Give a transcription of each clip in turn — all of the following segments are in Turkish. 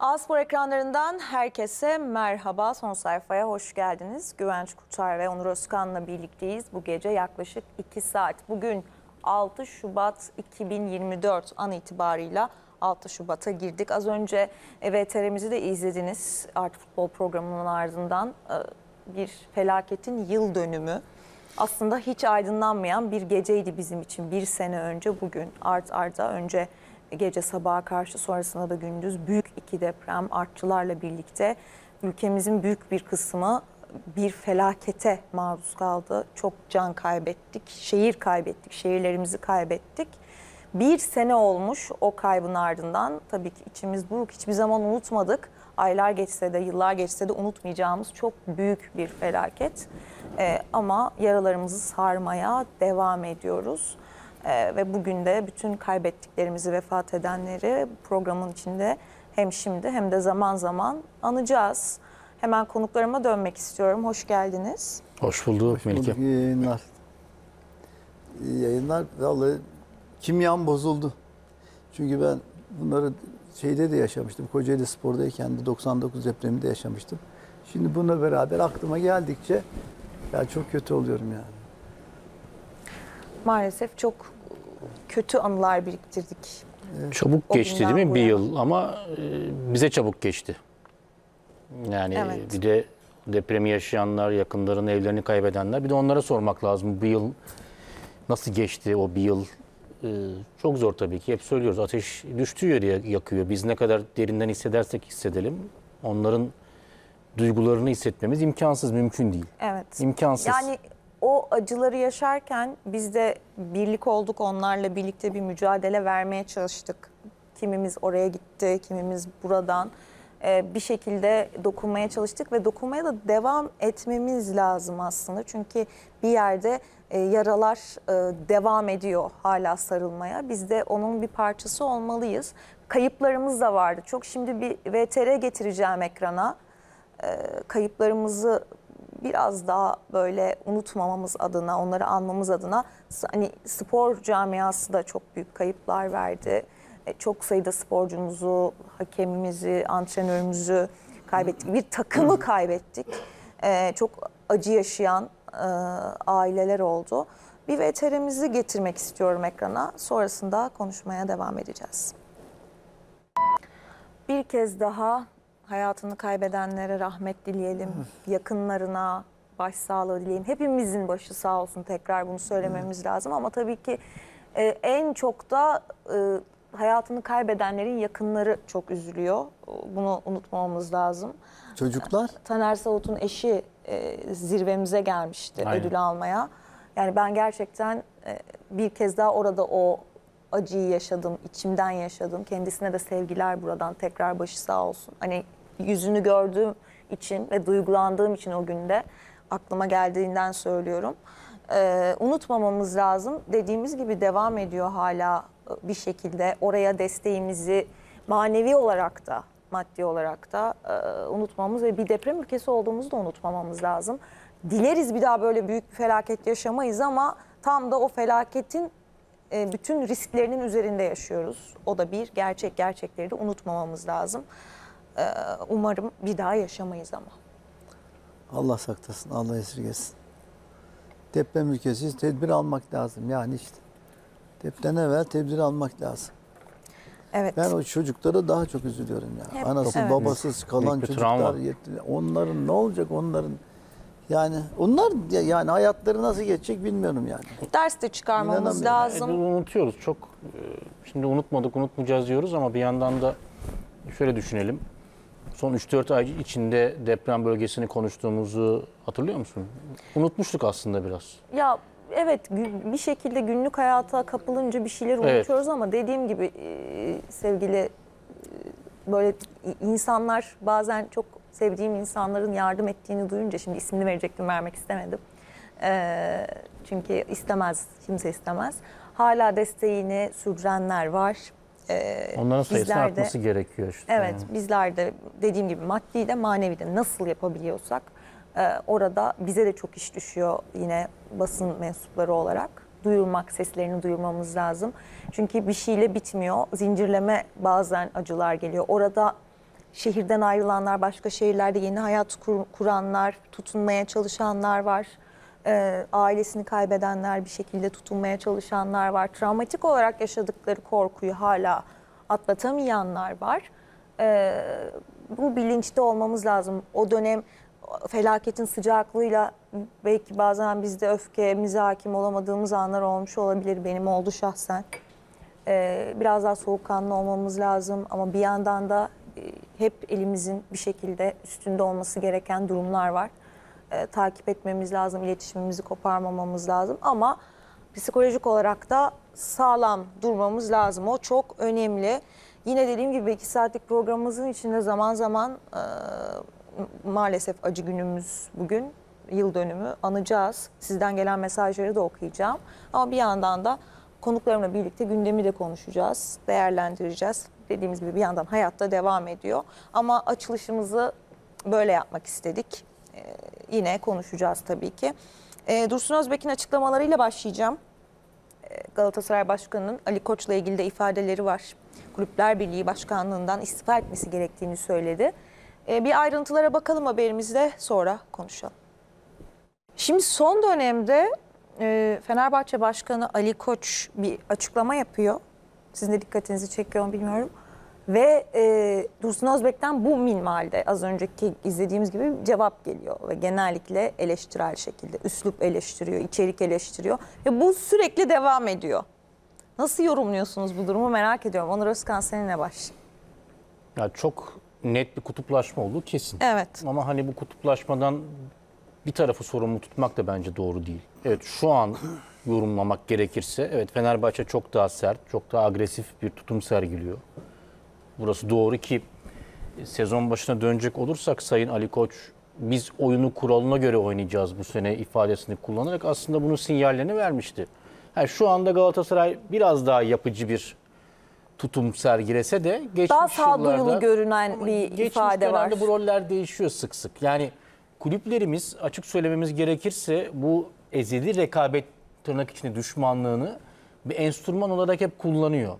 Aspor ekranlarından herkese merhaba. Son sayfaya hoş geldiniz. Güvenç Kurtar ve Onur Özkan'la birlikteyiz. Bu gece yaklaşık 2 saat. Bugün 6 Şubat 2024 an itibarıyla 6 Şubat'a girdik. Az önce VTR'mizi de izlediniz. Artı Futbol programının ardından e, bir felaketin yıl dönümü. Aslında hiç aydınlanmayan bir geceydi bizim için. Bir sene önce bugün art arda önce gece sabaha karşı sonrasında da gündüz büyük iki deprem artçılarla birlikte ülkemizin büyük bir kısmı bir felakete maruz kaldı. Çok can kaybettik, şehir kaybettik, şehirlerimizi kaybettik. Bir sene olmuş o kaybın ardından tabii ki içimiz buruk hiçbir zaman unutmadık. Aylar geçse de yıllar geçse de unutmayacağımız çok büyük bir felaket. Ee, ama yaralarımızı sarmaya devam ediyoruz. Ee, ve bugün de bütün kaybettiklerimizi, vefat edenleri programın içinde hem şimdi hem de zaman zaman anacağız. Hemen konuklarıma dönmek istiyorum. Hoş geldiniz. Hoş bulduk Melike. İyi yayınlar. İyi yayınlar. Vallahi kimyam bozuldu. Çünkü ben bunları şeyde de yaşamıştım. Kocaeli Spor'dayken de 99 depreminde yaşamıştım. Şimdi bununla beraber aklıma geldikçe ya çok kötü oluyorum yani. Maalesef çok kötü anılar biriktirdik. Çabuk O geçti değil mi bu bir yıl ama e, bize çabuk geçti. Yani Evet. bir de depremi yaşayanlar, yakınların evlerini kaybedenler bir de onlara sormak lazım. Bu yıl nasıl geçti o bir yıl? E, çok zor tabii ki. Hep söylüyoruz ateş düştüğü yere yakıyor. Biz ne kadar derinden hissedersek hissedelim onların duygularını hissetmemiz imkansız, mümkün değil. Evet. İmkansız. Yani o acıları yaşarken biz de birlik olduk. Onlarla birlikte bir mücadele vermeye çalıştık. Kimimiz oraya gitti, kimimiz buradan. Ee, bir şekilde dokunmaya çalıştık ve dokunmaya da devam etmemiz lazım aslında. Çünkü bir yerde e, yaralar e, devam ediyor hala sarılmaya. Biz de onun bir parçası olmalıyız. Kayıplarımız da vardı. Çok şimdi bir VTR getireceğim ekrana e, kayıplarımızı biraz daha böyle unutmamamız adına, onları anmamız adına hani spor camiası da çok büyük kayıplar verdi. E, Çok sayıda sporcumuzu, hakemimizi, antrenörümüzü kaybettik. Bir takımı kaybettik. E, Çok acı yaşayan e, aileler oldu. Bir VTR'mizi getirmek istiyorum ekrana. Sonrasında konuşmaya devam edeceğiz. Bir kez daha hayatını kaybedenlere rahmet dileyelim. Yakınlarına başsağlığı dileyelim. Hepimizin başı sağ olsun tekrar bunu söylememiz lazım ama tabii ki e, en çok da e, hayatını kaybedenlerin yakınları çok üzülüyor. Bunu unutmamamız lazım. Çocuklar Taner Savut'un eşi e, zirvemize gelmişti Aynen. ödül almaya. Yani ben gerçekten e, bir kez daha orada o acıyı yaşadım, içimden yaşadım. Kendisine de sevgiler buradan tekrar başı sağ olsun. Hani yüzünü gördüğüm için ve duygulandığım için o günde aklıma geldiğinden söylüyorum. E, unutmamamız lazım. Dediğimiz gibi devam ediyor hala e, bir şekilde oraya desteğimizi manevi olarak da maddi olarak da e, unutmamız ve bir deprem ülkesi olduğumuzu da unutmamamız lazım. Dileriz bir daha böyle büyük bir felaket yaşamayız ama tam da o felaketin e, bütün risklerinin üzerinde yaşıyoruz. O da bir gerçek gerçekleri de unutmamamız lazım. E, umarım bir daha yaşamayız ama. Allah saklasın, Allah esirgesin. Deprem ülkesiyiz, tedbir almak lazım yani işte. Deprem evvel tedbir almak lazım. Evet. Ben o çocuklara daha çok üzülüyorum ya. Hep- Anası evet. babasız kalan Büyük çocuklar, travma. yetim- onların ne olacak onların? Yani onlar ya- yani hayatları nasıl geçecek bilmiyorum yani. Ders de çıkarmamız. E, lazım. bunu unutuyoruz çok. e, Şimdi unutmadık, unutmayacağız diyoruz ama bir yandan da şöyle düşünelim. Son 3-4 ay içinde deprem bölgesini konuştuğumuzu hatırlıyor musun? Unutmuştuk aslında biraz. Ya evet bir şekilde günlük hayata kapılınca bir şeyler Evet. unutuyoruz ama dediğim gibi e, sevgili e, böyle insanlar bazen çok sevdiğim insanların yardım ettiğini duyunca şimdi ismini verecektim vermek istemedim. E, çünkü istemez kimse istemez. Hala desteğini sürdürenler var. E, Onların sayısının bizler de- artması gerekiyor işte. Evet, bizler de dediğim gibi maddi de manevi de nasıl yapabiliyorsak e, orada bize de çok iş düşüyor yine basın mensupları olarak. Duyurmak, seslerini duyurmamız lazım. Çünkü bir şeyle bitmiyor. Zincirleme bazen acılar geliyor. Orada şehirden ayrılanlar, başka şehirlerde yeni hayat kur- kuranlar, tutunmaya çalışanlar var. Ee, ailesini kaybedenler, bir şekilde tutunmaya çalışanlar var. Travmatik olarak yaşadıkları korkuyu hala atlatamayanlar var. Ee, bu bilinçte olmamız lazım. O dönem felaketin sıcaklığıyla belki bazen biz de öfkemize hakim olamadığımız anlar olmuş olabilir. Benim oldu şahsen. Ee, biraz daha soğukkanlı olmamız lazım ama bir yandan da e, hep elimizin bir şekilde üstünde olması gereken durumlar var. Ee, takip etmemiz lazım, iletişimimizi koparmamamız lazım ama psikolojik olarak da sağlam durmamız lazım. O çok önemli. Yine dediğim gibi iki saatlik programımızın içinde zaman zaman e, maalesef acı günümüz bugün yıl dönümü anacağız. Sizden gelen mesajları da okuyacağım. Ama bir yandan da konuklarımla birlikte gündemi de konuşacağız, değerlendireceğiz. Dediğimiz gibi bir yandan hayatta devam ediyor. Ama açılışımızı böyle yapmak istedik. Ee, yine konuşacağız tabii ki. Ee, Dursun Özbek'in açıklamalarıyla başlayacağım. Ee, Galatasaray Başkanı'nın Ali Koç'la ilgili de ifadeleri var. Kulüpler Birliği Başkanlığından istifa etmesi gerektiğini söyledi. Ee, bir ayrıntılara bakalım haberimizde sonra konuşalım. Şimdi son dönemde e, Fenerbahçe Başkanı Ali Koç bir açıklama yapıyor. Sizin de dikkatinizi çekiyor bilmiyorum. Ve e, Dursun Özbek'ten bu minvalde az önceki izlediğimiz gibi cevap geliyor. Ve genellikle eleştirel şekilde üslup eleştiriyor, içerik eleştiriyor. Ve bu sürekli devam ediyor. Nasıl yorumluyorsunuz bu durumu merak ediyorum. Onur Özkan seninle başlayayım. Ya çok net bir kutuplaşma olduğu kesin. Evet. Ama hani bu kutuplaşmadan bir tarafı sorumlu tutmak da bence doğru değil. Evet şu an yorumlamak gerekirse evet Fenerbahçe çok daha sert, çok daha agresif bir tutum sergiliyor. Burası doğru ki e, sezon başına dönecek olursak Sayın Ali Koç biz oyunu kuralına göre oynayacağız bu sene ifadesini kullanarak aslında bunun sinyallerini vermişti. Ha, şu anda Galatasaray biraz daha yapıcı bir tutum sergilese de geçmiş Daha sağduyulu yıllarda- görünen bir Geçmiş ifade var. dönemde bu roller değişiyor sık sık. Yani kulüplerimiz açık söylememiz gerekirse bu ezeli rekabet tırnak içinde düşmanlığını bir enstrüman olarak hep kullanıyor.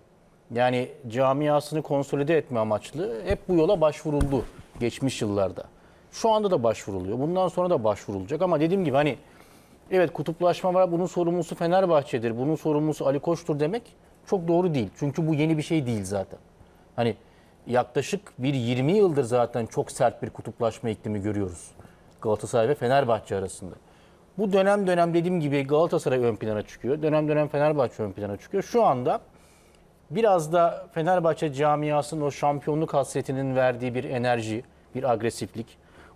Yani camiasını konsolide etme amaçlı hep bu yola başvuruldu geçmiş yıllarda. Şu anda da başvuruluyor. Bundan sonra da başvurulacak ama dediğim gibi hani evet kutuplaşma var. Bunun sorumlusu Fenerbahçe'dir. Bunun sorumlusu Ali Koç'tur demek çok doğru değil. Çünkü bu yeni bir şey değil zaten. Hani yaklaşık bir 20 yıldır zaten çok sert bir kutuplaşma iklimi görüyoruz. Galatasaray ve Fenerbahçe arasında. Bu dönem dönem dediğim gibi Galatasaray ön plana çıkıyor. Dönem dönem Fenerbahçe ön plana çıkıyor. Şu anda biraz da Fenerbahçe camiasının o şampiyonluk hasretinin verdiği bir enerji, bir agresiflik,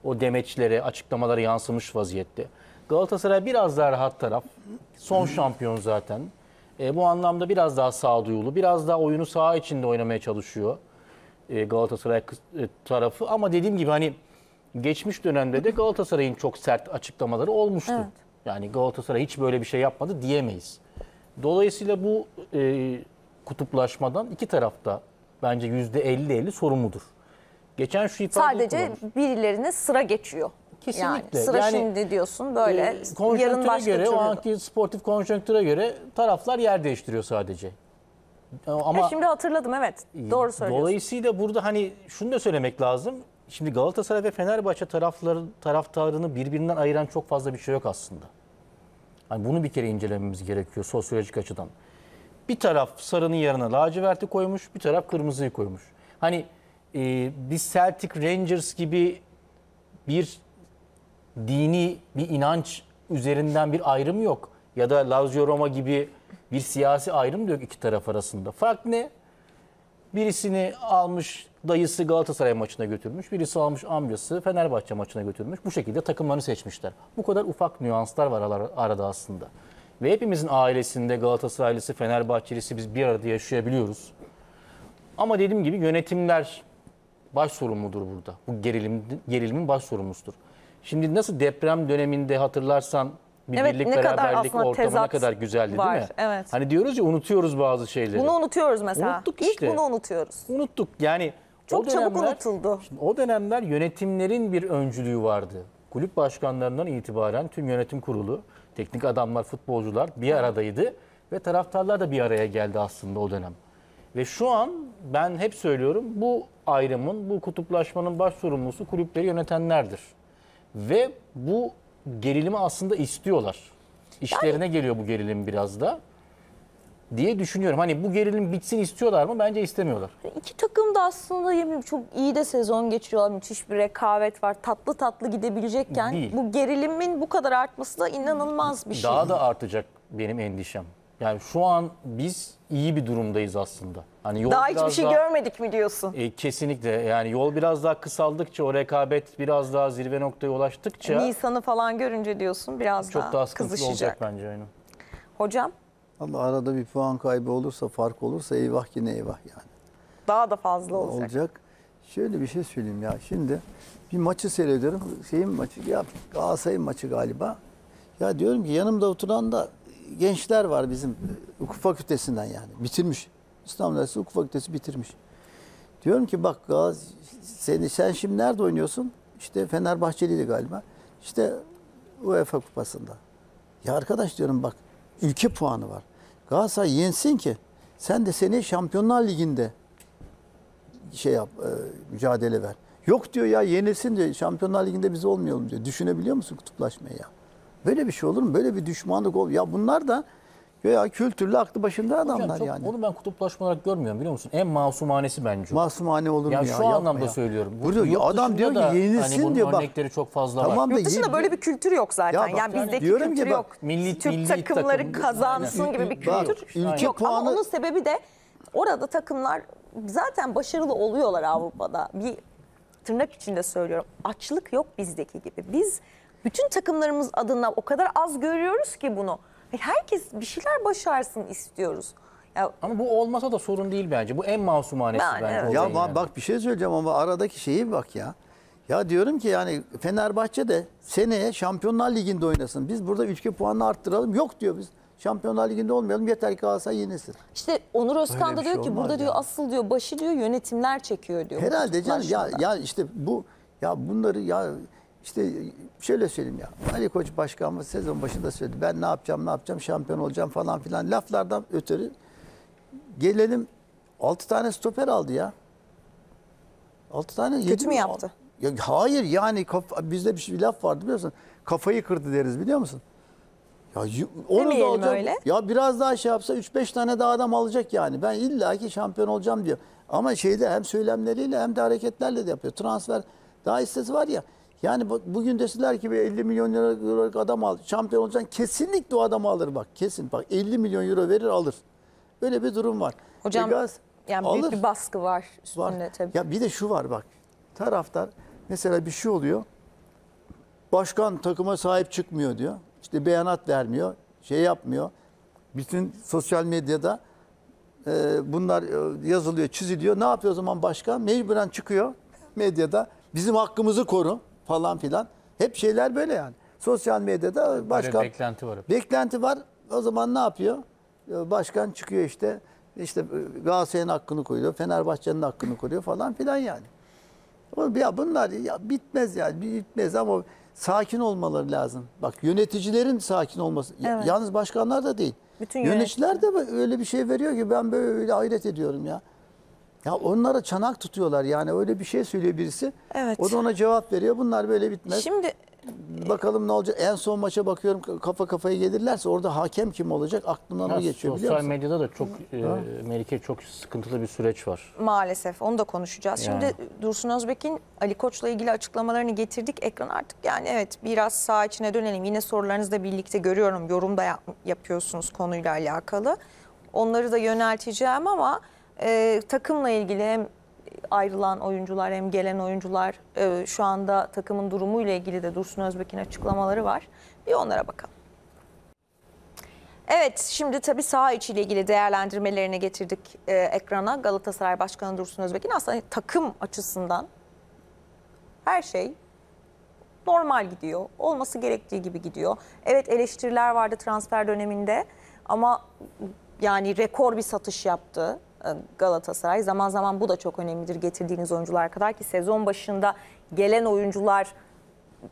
o demeçlere, açıklamalara yansımış vaziyette. Galatasaray biraz daha rahat taraf. Son şampiyon zaten. E, bu anlamda biraz daha sağduyulu, biraz daha oyunu saha içinde oynamaya çalışıyor e, Galatasaray e, tarafı. Ama dediğim gibi hani geçmiş dönemde de Galatasaray'ın çok sert açıklamaları olmuştu. Evet. Yani Galatasaray hiç böyle bir şey yapmadı diyemeyiz. Dolayısıyla bu e, kutuplaşmadan iki tarafta bence yüzde 50-50 sorumludur. Geçen şu ifadeyi Sadece kullanmış. birilerine sıra geçiyor. Kesinlikle. Yani sıra Yani, şimdi diyorsun böyle Ee, yarın başka göre, o türlü. anki sportif konjonktüre göre taraflar yer değiştiriyor sadece. Ama E, şimdi hatırladım evet. Doğru söylüyorsun. Dolayısıyla burada hani şunu da söylemek lazım. Şimdi Galatasaray ve Fenerbahçe tarafları taraftarını birbirinden ayıran çok fazla bir şey yok aslında. Hani bunu bir kere incelememiz gerekiyor sosyolojik açıdan. Bir taraf sarının yanına laciverti koymuş, bir taraf kırmızıyı koymuş. Hani e, biz Celtic Rangers gibi bir dini bir inanç üzerinden bir ayrım yok. Ya da Lazio Roma gibi bir siyasi ayrım da yok iki taraf arasında. Fark ne? Birisini almış dayısı Galatasaray maçına götürmüş. Birisi almış amcası Fenerbahçe maçına götürmüş. Bu şekilde takımlarını seçmişler. Bu kadar ufak nüanslar var arada aslında. Ve hepimizin ailesinde Galatasaraylısı, Fenerbahçelisi biz bir arada yaşayabiliyoruz. Ama dediğim gibi yönetimler baş sorumludur burada. Bu gerilim, gerilimin baş sorumlusudur. Şimdi nasıl deprem döneminde hatırlarsan bir Evet, birlik ne kadar beraberlik aslında ortamı ne kadar güzeldi var, değil mi? evet. Hani diyoruz ya unutuyoruz bazı şeyleri. Bunu unutuyoruz mesela. Unuttuk İlk işte. bunu unutuyoruz. Unuttuk. Yani Çok o çabuk dönemler- unutuldu. Şimdi o dönemler yönetimlerin bir öncülüğü vardı. Kulüp başkanlarından itibaren tüm yönetim kurulu, teknik adamlar, futbolcular bir aradaydı ve taraftarlar da bir araya geldi aslında o dönem. Ve şu an ben hep söylüyorum bu ayrımın, bu kutuplaşmanın baş sorumlusu kulüpleri yönetenlerdir. Ve bu gerilimi aslında istiyorlar. İşlerine geliyor bu gerilim biraz da diye düşünüyorum. Hani bu gerilim bitsin istiyorlar mı? Bence istemiyorlar. İki takım da aslında çok iyi de sezon geçiriyorlar. Müthiş bir rekabet var. Tatlı tatlı gidebilecekken Değil. bu gerilimin bu kadar artması da inanılmaz bir şey. Daha da artacak benim endişem. Yani şu an biz iyi bir durumdayız aslında. Hani yol Daha hiçbir şey daha- görmedik mi diyorsun? E, kesinlikle yani yol biraz daha kısaldıkça o rekabet biraz daha zirve noktaya ulaştıkça Nisan'ı falan görünce diyorsun biraz çok daha, daha sıkıntılı kızışacak. olacak bence aynen. Hocam Ama arada bir puan kaybı olursa, fark olursa eyvah yine eyvah yani. daha da fazla olacak. olacak. Şöyle bir şey söyleyeyim ya. Şimdi bir maçı seyrediyorum. Şeyin maçı ya Galatasaray'ın maçı galiba. Ya diyorum ki yanımda oturan da gençler var bizim e, hukuk fakültesinden yani. Bitirmiş. İstanbul Üniversitesi Hukuk Fakültesi bitirmiş. Diyorum ki bak Galatasaray seni sen şimdi nerede oynuyorsun? İşte Fenerbahçeliydi galiba. İşte UEFA kupasında. Ya arkadaş diyorum bak ülke puanı var. Galatasaray yensin ki sen de seni Şampiyonlar Ligi'nde şey yap, e, mücadele ver. Yok diyor ya yenilsin diyor. Şampiyonlar Ligi'nde biz olmayalım diyor. Düşünebiliyor musun kutuplaşmayı ya? Böyle bir şey olur mu? Böyle bir düşmanlık ol. Ya bunlar da ya kültürlü aklı başında adamlar Hocam çok- yani. Onu ben kutuplaşma olarak görmüyorum biliyor musun? En masumanesi bence o. Masumane olur Ya mu ya? şu Yapma anlamda ya. söylüyorum. Bu Burada yurt adam diyor da ki yenilsin hani bunun diyor bak. örnekleri çok fazla var. Tamam da Yurt dışında böyle bir kültür yok zaten. Ya bak, yani bizdeki diyorum ki kültür bak, yok. milli- Türk milli takımları takım- kazansın Aynen. gibi bir Bak, kültür ülke yok. Ama puanı- onun sebebi de orada takımlar zaten başarılı oluyorlar Avrupa'da. Bir tırnak içinde söylüyorum. Açlık yok bizdeki gibi. Biz bütün takımlarımız adına o kadar az görüyoruz ki bunu. Herkes bir şeyler başarsın istiyoruz. Ya Ama bu olmasa da sorun değil bence. Bu en masumanesi Ben- bence. evet. Ya olayın yani. bak bir şey söyleyeceğim ama aradaki şeyi bak ya. Ya diyorum ki yani Fenerbahçe de seneye Şampiyonlar Ligi'nde oynasın. Biz burada ülke puanını arttıralım. Yok diyor biz. Şampiyonlar Ligi'nde olmayalım. Yeter ki Galatasaray yenilsin. işte Onur Özkan Öyle da bir diyor şey ki olmaz burada diyor ya. asıl diyor başı diyor yönetimler çekiyor diyor. bu Herhalde canım ya, kutuplaşmada. ya işte bu ya bunları ya işte şöyle söyleyeyim ya. Ali Koç başkanımız sezon başında söyledi. Ben ne yapacağım ne yapacağım şampiyon olacağım falan filan laflardan ötürü gelelim 6 tane stoper aldı ya. 6 tane Kötü yedi mü yaptı? Ya, hayır yani kafa, bizde bir, şey, bir laf vardı biliyorsun. Kafayı kırdı deriz biliyor musun? Ya onu da Demeyelim alacak. öyle. Ya biraz daha şey yapsa 3-5 tane daha adam alacak yani. Ben illaki şampiyon olacağım diyor. Ama şeyde hem söylemleriyle hem de hareketlerle de yapıyor. Transfer daha istesi var ya. Yani bu- bugün deseler ki bir 50 milyon liralık adam al. Şampiyon olacaksın. Kesinlikle o adamı alır bak. Kesin bak 50 milyon euro verir alır. Öyle bir durum var. Hocam E, Gaz- yani büyük alır. bir baskı var Var. üstünde tabii. Ya bir de şu var bak. Taraftar mesela bir şey oluyor. Başkan takıma sahip çıkmıyor diyor. İşte beyanat vermiyor. Şey yapmıyor. Bütün sosyal medyada e, bunlar e, yazılıyor, çiziliyor. Ne yapıyor o zaman başkan? Mecburen çıkıyor medyada. Bizim hakkımızı koru falan filan. Hep şeyler böyle yani. Sosyal medyada Böyle başkan beklenti var. Beklenti var. O zaman ne yapıyor? Ee, Başkan çıkıyor işte. İşte e, Galatasaray'ın hakkını koyuyor. Fenerbahçe'nin hakkını koruyor falan filan yani. Ya bunlar ya bitmez yani bitmez ama sakin olmaları lazım. Bak yöneticilerin sakin olması. Evet. Yalnız başkanlar da değil. Bütün Yöneticiler de öyle bir şey veriyor ki ben böyle hayret ediyorum ya. Ya onlara çanak tutuyorlar yani öyle bir şey söylüyor birisi. Evet. O da ona cevap veriyor. Bunlar böyle bitmez. Şimdi Bakalım ne olacak. En son maça bakıyorum kafa kafaya gelirlerse orada hakem kim olacak aklımdan o geçiyor biliyor sosyal musun? medyada da çok e, Melike çok sıkıntılı bir süreç var. maalesef onu da konuşacağız. Yani. Şimdi Dursun Özbek'in Ali Koç'la ilgili açıklamalarını getirdik ekran artık. Yani evet biraz sağ içine dönelim. Yine sorularınızla birlikte görüyorum. Yorum da yap- yapıyorsunuz konuyla alakalı. Onları da yönelteceğim ama e, takımla ilgili hem ayrılan oyuncular hem gelen oyuncular e, şu anda takımın durumuyla ilgili de Dursun Özbek'in açıklamaları var. Bir onlara bakalım. Evet şimdi tabii saha içiyle ilgili değerlendirmelerini getirdik e, ekrana. Galatasaray Başkanı Dursun Özbek'in aslında takım açısından her şey normal gidiyor. Olması gerektiği gibi gidiyor. Evet eleştiriler vardı transfer döneminde ama yani rekor bir satış yaptı Galatasaray. Zaman zaman bu da çok önemlidir getirdiğiniz oyuncular kadar ki sezon başında gelen oyuncular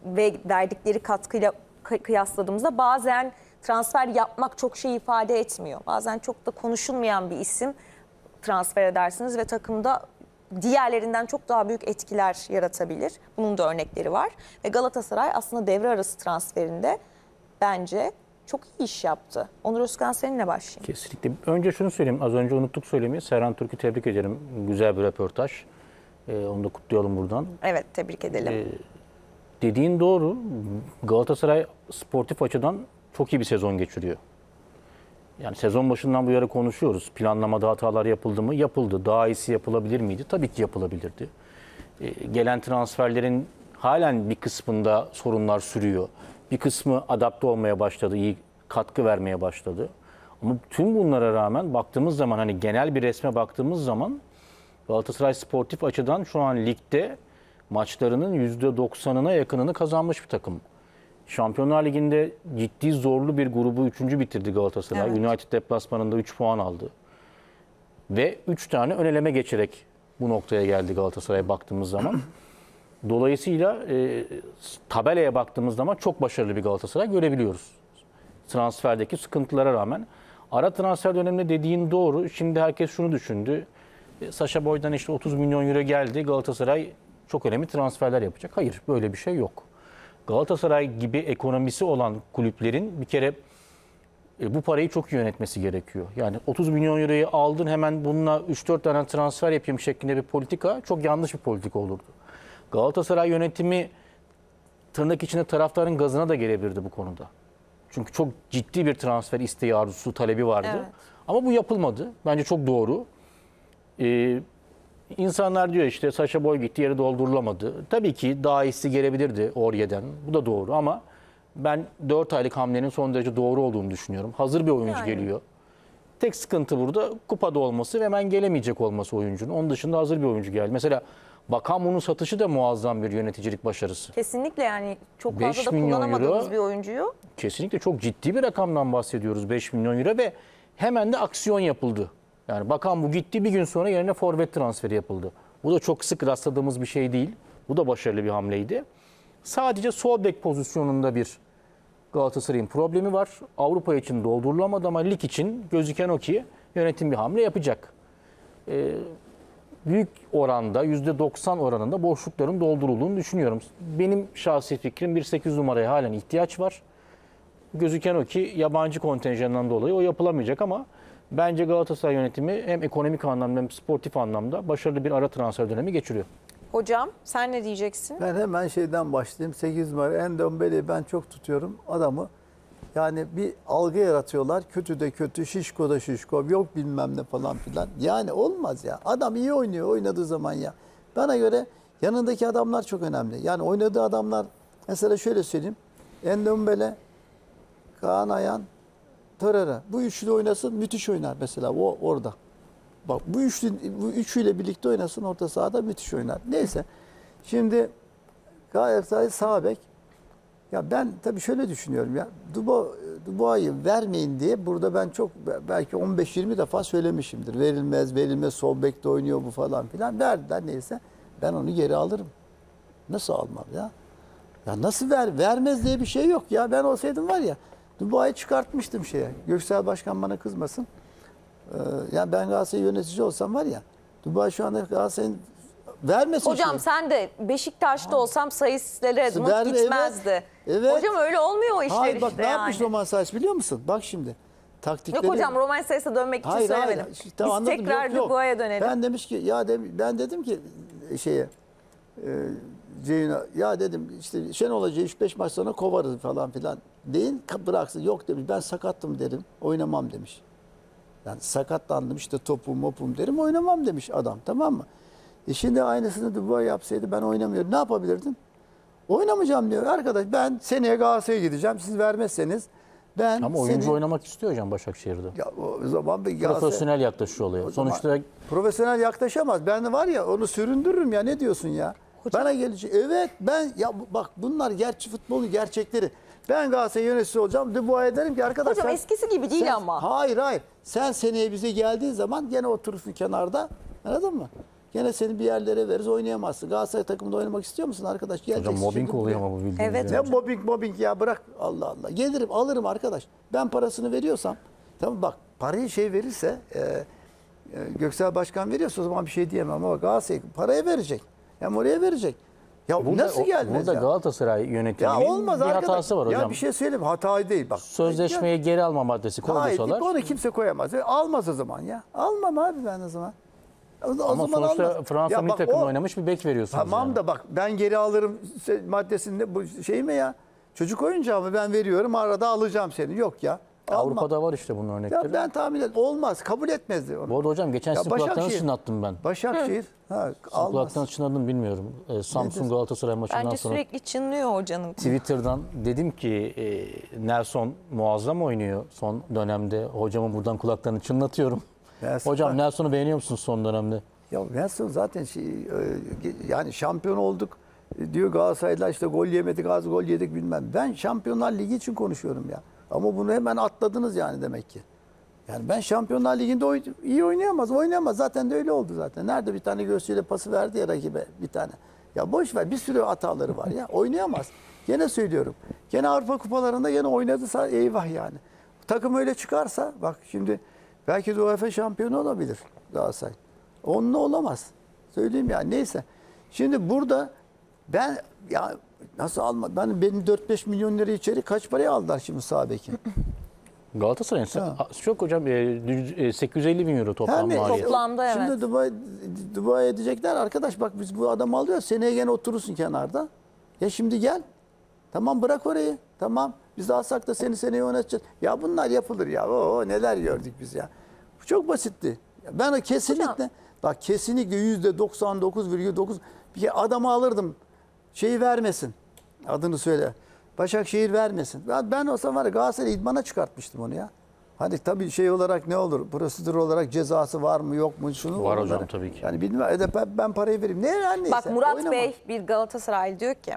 ve verdikleri katkıyla kı- kıyasladığımızda bazen transfer yapmak çok şey ifade etmiyor. Bazen çok da konuşulmayan bir isim transfer edersiniz ve takımda diğerlerinden çok daha büyük etkiler yaratabilir. Bunun da örnekleri var. Ve Galatasaray aslında devre arası transferinde bence çok iyi iş yaptı. Onur Özkan seninle başlayayım. Kesinlikle. Önce şunu söyleyeyim. Az önce unuttuk söylemeyi. Serhan Türk'ü tebrik ederim. Güzel bir röportaj. Ee, onu da kutlayalım buradan. Evet tebrik edelim. Ee, dediğin doğru. Galatasaray sportif açıdan çok iyi bir sezon geçiriyor. Yani sezon başından bu yana konuşuyoruz. Planlamada hatalar yapıldı mı? Yapıldı. Daha iyisi yapılabilir miydi? Tabii ki yapılabilirdi. Ee, gelen transferlerin halen bir kısmında sorunlar sürüyor. Bir kısmı adapte olmaya başladı, iyi katkı vermeye başladı. Ama tüm bunlara rağmen baktığımız zaman hani genel bir resme baktığımız zaman Galatasaray sportif açıdan şu an ligde maçlarının %90'ına yakınını kazanmış bir takım. Şampiyonlar Ligi'nde ciddi zorlu bir grubu 3. bitirdi Galatasaray. Evet. United deplasmanında 3 puan aldı. Ve 3 tane ön eleme geçerek bu noktaya geldi Galatasaray'a baktığımız zaman. Dolayısıyla e, tabelaya baktığımız zaman çok başarılı bir Galatasaray görebiliyoruz. Transferdeki sıkıntılara rağmen. Ara transfer döneminde dediğin doğru. Şimdi herkes şunu düşündü. E, Saşa Boy'dan işte 30 milyon euro geldi. Galatasaray çok önemli transferler yapacak. Hayır böyle bir şey yok. Galatasaray gibi ekonomisi olan kulüplerin bir kere e, bu parayı çok iyi yönetmesi gerekiyor. Yani 30 milyon euroyu aldın hemen bununla 3-4 tane transfer yapayım şeklinde bir politika çok yanlış bir politika olurdu. Galatasaray yönetimi tırnak içinde taraftarın gazına da gelebilirdi bu konuda. Çünkü çok ciddi bir transfer isteği arzusu talebi vardı. Evet. Ama bu yapılmadı. Bence çok doğru. Ee, insanlar diyor işte Saşa Boy gitti yeri doldurulamadı. Tabii ki daha iyisi gelebilirdi Orye'den. Bu da doğru ama ben 4 aylık hamlenin son derece doğru olduğunu düşünüyorum. Hazır bir oyuncu Yani. geliyor. Tek sıkıntı burada kupada olması ve hemen gelemeyecek olması oyuncunun. Onun dışında hazır bir oyuncu geldi. Mesela Bakamo'nun satışı da muazzam bir yöneticilik başarısı. Kesinlikle yani çok fazla da milyon kullanamadığımız euro. bir oyuncuyu. Kesinlikle çok ciddi bir rakamdan bahsediyoruz 5 milyon euro ve hemen de aksiyon yapıldı. Yani bakan bu gitti bir gün sonra yerine forvet transferi yapıldı. Bu da çok sık rastladığımız bir şey değil. Bu da başarılı bir hamleydi. Sadece sol bek pozisyonunda bir Galatasaray'ın problemi var. Avrupa için doldurulamadı ama lig için gözüken o ki yönetim bir hamle yapacak. Ee, büyük oranda %90 oranında boşlukların doldurulduğunu düşünüyorum. Benim şahsi fikrim bir 8 numaraya halen ihtiyaç var. Gözüken o ki yabancı kontenjanından dolayı o yapılamayacak ama bence Galatasaray yönetimi hem ekonomik anlamda hem sportif anlamda başarılı bir ara transfer dönemi geçiriyor. Hocam sen ne diyeceksin? Ben hemen şeyden başlayayım. 8 numara Endombele'yi ben çok tutuyorum. Adamı yani bir algı yaratıyorlar. Kötü de kötü, şişko da şişko, yok bilmem ne falan filan. Yani olmaz ya. Adam iyi oynuyor oynadığı zaman ya. Bana göre yanındaki adamlar çok önemli. Yani oynadığı adamlar mesela şöyle söyleyeyim. Endombele, Kaan Ayan, Torreira. Bu üçlü oynasın müthiş oynar mesela o orada. Bak bu üçlü bu üçüyle birlikte oynasın orta sahada müthiş oynar. Neyse. Şimdi Galatasaray sağ bek. Ya ben tabii şöyle düşünüyorum ya. Duba Dubai'yi vermeyin diye burada ben çok belki 15-20 defa söylemişimdir. Verilmez, verilmez sol bekte oynuyor bu falan filan. Verdiler neyse. Ben onu geri alırım. Nasıl almam ya? Ya nasıl ver? Vermez diye bir şey yok ya. Ben olsaydım var ya Dubai'yi çıkartmıştım şeye. Göksel Başkan bana kızmasın. Ee, yani ben Galatasaray yönetici olsam var ya Dubai şu anda Galatasaray'ın vermesin Hocam şeyi. sen de Beşiktaş'ta olsam sayısıyla Redmond Ver- evet, gitmezdi. evet. Hocam öyle olmuyor o işler Hayır bak işte ne yani. yapmış Roman Sayıs biliyor musun? Bak şimdi taktikleri. Yok hocam Roman sayısına dönmek için Hayır hayır. söylemedim. İşte Biz anladım. tekrar Yok, yok. Dubois'a dönelim. Ben demiş ki ya de, ben dedim ki şeye e, Ceyhun'a ya dedim işte Şenol Hoca'yı 3-5 maç sonra kovarız falan filan. Deyin ka- bıraksın. Yok demiş ben sakattım derim. Oynamam demiş. Yani sakatlandım işte topum mopum derim oynamam demiş adam tamam mı? E şimdi aynısını Dubois yapsaydı ben oynamıyorum. Ne yapabilirdim? Oynamayacağım diyor. Arkadaş ben seneye Galatasaray'a gideceğim. Siz vermezseniz ben Ama oyuncu seni- oynamak istiyor hocam Başakşehir'de. Ya o zaman bir Galatasaray- Profesyonel yaklaşıyor zaman- Sonuçta Profesyonel yaklaşamaz. Ben de var ya onu süründürürüm ya ne diyorsun ya? Bana gelecek. Evet ben ya bak bunlar gerçi futbolun gerçekleri. Ben Galatasaray yöneticisi olacağım. Dubois'a derim ki arkadaş Hocam sen- eskisi gibi değil sen- ama. Hayır hayır. Sen seneye bize geldiğin zaman gene oturursun kenarda. Anladın mı? Gene seni bir yerlere veririz oynayamazsın. Galatasaray takımında oynamak istiyor musun arkadaş? hocam Geleceksin mobbing şimdi oluyor buraya. ama bu bildiğiniz Evet. Ne mobbing mobbing ya bırak Allah Allah. Gelirim alırım arkadaş. Ben parasını veriyorsam tamam bak parayı şey verirse e, e, Göksel Başkan veriyorsa o zaman bir şey diyemem ama Galatasaray parayı verecek. Hem oraya verecek. Ya Burada, nasıl gelmez burada ya? Galatasaray Ya yönetiminin olmaz bir arkadaş. hatası var hocam. Ya bir şey söyleyeyim hata değil bak. Sözleşmeye geri alma maddesi Hayır, koydusalar. onu kimse koyamaz. E, Almaz o zaman ya. Almam abi ben o zaman. O, Ama zaman sonuçta almaz. Fransa milli o- oynamış bir bek veriyorsunuz. Tamam yani. da bak ben geri alırım maddesinde bu şey mi ya? Çocuk oyuncağı mı ben veriyorum arada alacağım seni. Yok ya. Almam. Avrupa'da var işte bunun örnekleri. Ya ben tahmin et olmaz kabul etmezdi onu. Bu arada hocam geçen sizin Başakşehir- çınlattım ben. Başakşehir ha, almaz. kulaklarınızı çınladım bilmiyorum. Ee, Samsun Nedir? Galatasaray maçından Bence sonra sürekli çınlıyor hocanın. Twitter'dan dedim ki e, Nelson muazzam oynuyor son dönemde. Hocamın buradan kulaklarını çınlatıyorum. Nelson- Hocam Nelson'u beğeniyor musunuz son dönemde? Ya Nelson zaten şey, e, yani şampiyon olduk E, diyor Galatasaraylılar işte gol yemedik az gol yedik bilmem. Ben Şampiyonlar Ligi için konuşuyorum ya. Ama bunu hemen atladınız yani demek ki. Yani ben Şampiyonlar Ligi'nde oy- iyi oynayamaz, oynayamaz. Zaten de öyle oldu zaten. Nerede bir tane göğsüyle pası verdi ya rakibe bir tane. Ya boş ver bir sürü hataları var ya. Oynayamaz. Gene söylüyorum. Gene Avrupa kupalarında gene oynadıysa eyvah yani. Takım öyle çıkarsa bak şimdi belki de UEFA şampiyonu olabilir Galatasaray. Onunla olamaz. Söyleyeyim ya neyse. Şimdi burada ben ya nasıl alma ben benim 4-5 milyon lira içeri kaç paraya aldılar şimdi sağ beki? Galatasaray'ın Ha. çok hocam e, e, 850 bin euro toplam Her ne- maliyeti. Toplamda evet. Şimdi Dubai, Dubai edecekler arkadaş bak biz bu adamı alıyoruz seneye gene oturursun kenarda. Ya şimdi gel. Tamam bırak orayı. Tamam biz alsak da seni seneye oynatacağız. Ya bunlar yapılır ya. Oo, neler gördük biz ya. Bu çok basitti. Ya Ben o kesinlikle Hocam. bak kesinlikle yüzde 99,9 bir adamı alırdım. Şeyi vermesin. Adını söyle. Başakşehir vermesin. Ben, ben olsam var ya Galatasaray idmana çıkartmıştım onu ya. Hani tabii şey olarak ne olur? Prosedür olarak cezası var mı yok mu? Şunu Var onları- hocam, tabii ki. Yani bilmem. E ben, parayı vereyim. Ne yani Bak Murat Bey bir Galatasaraylı diyor ki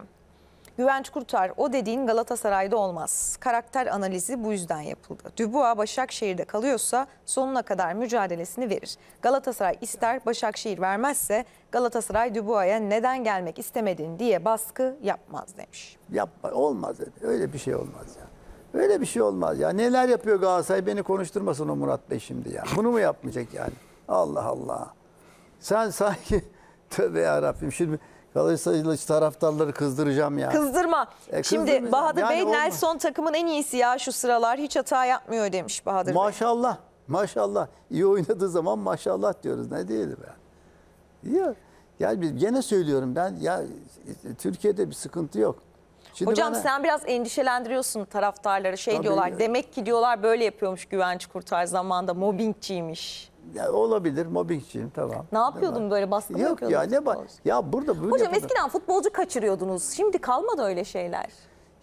Güvenç Kurtar o dediğin Galatasaray'da olmaz. Karakter analizi bu yüzden yapıldı. Dubois Başakşehir'de kalıyorsa sonuna kadar mücadelesini verir. Galatasaray ister Başakşehir vermezse Galatasaray Dubois'a neden gelmek istemedin diye baskı yapmaz demiş. Yapma. Olmaz dedi. Öyle bir şey olmaz ya. Öyle bir şey olmaz ya. Neler yapıyor Galatasaray beni konuşturmasın o Murat Bey şimdi ya. Bunu mu yapmayacak yani? Allah Allah. Sen sanki tövbe ya şimdi Galatasaraylı taraftarları kızdıracağım ya. Kızdırma. E, Şimdi. Bahadır Yani Bey olmaz. Nelson takımın en iyisi ya şu sıralar hiç hata yapmıyor demiş Bahadır Bey. Maşallah. Maşallah. İyi oynadığı zaman maşallah diyoruz. Ne diyelim yani. Ya, yani biz gene söylüyorum ben ya Türkiye'de bir sıkıntı yok. Şimdi Hocam bana- sen biraz endişelendiriyorsun taraftarları şey Tabii. diyorlar. Demek ki diyorlar böyle yapıyormuş Güvenç Kurtar zamanında mobbingçiymiş. Ya olabilir mobbingçiyim tamam. Ne yapıyordun böyle baskı mı Yok ya ne bak. futbolcu? Ya burada böyle Hocam burada- eskiden futbolcu kaçırıyordunuz. Şimdi kalmadı öyle şeyler.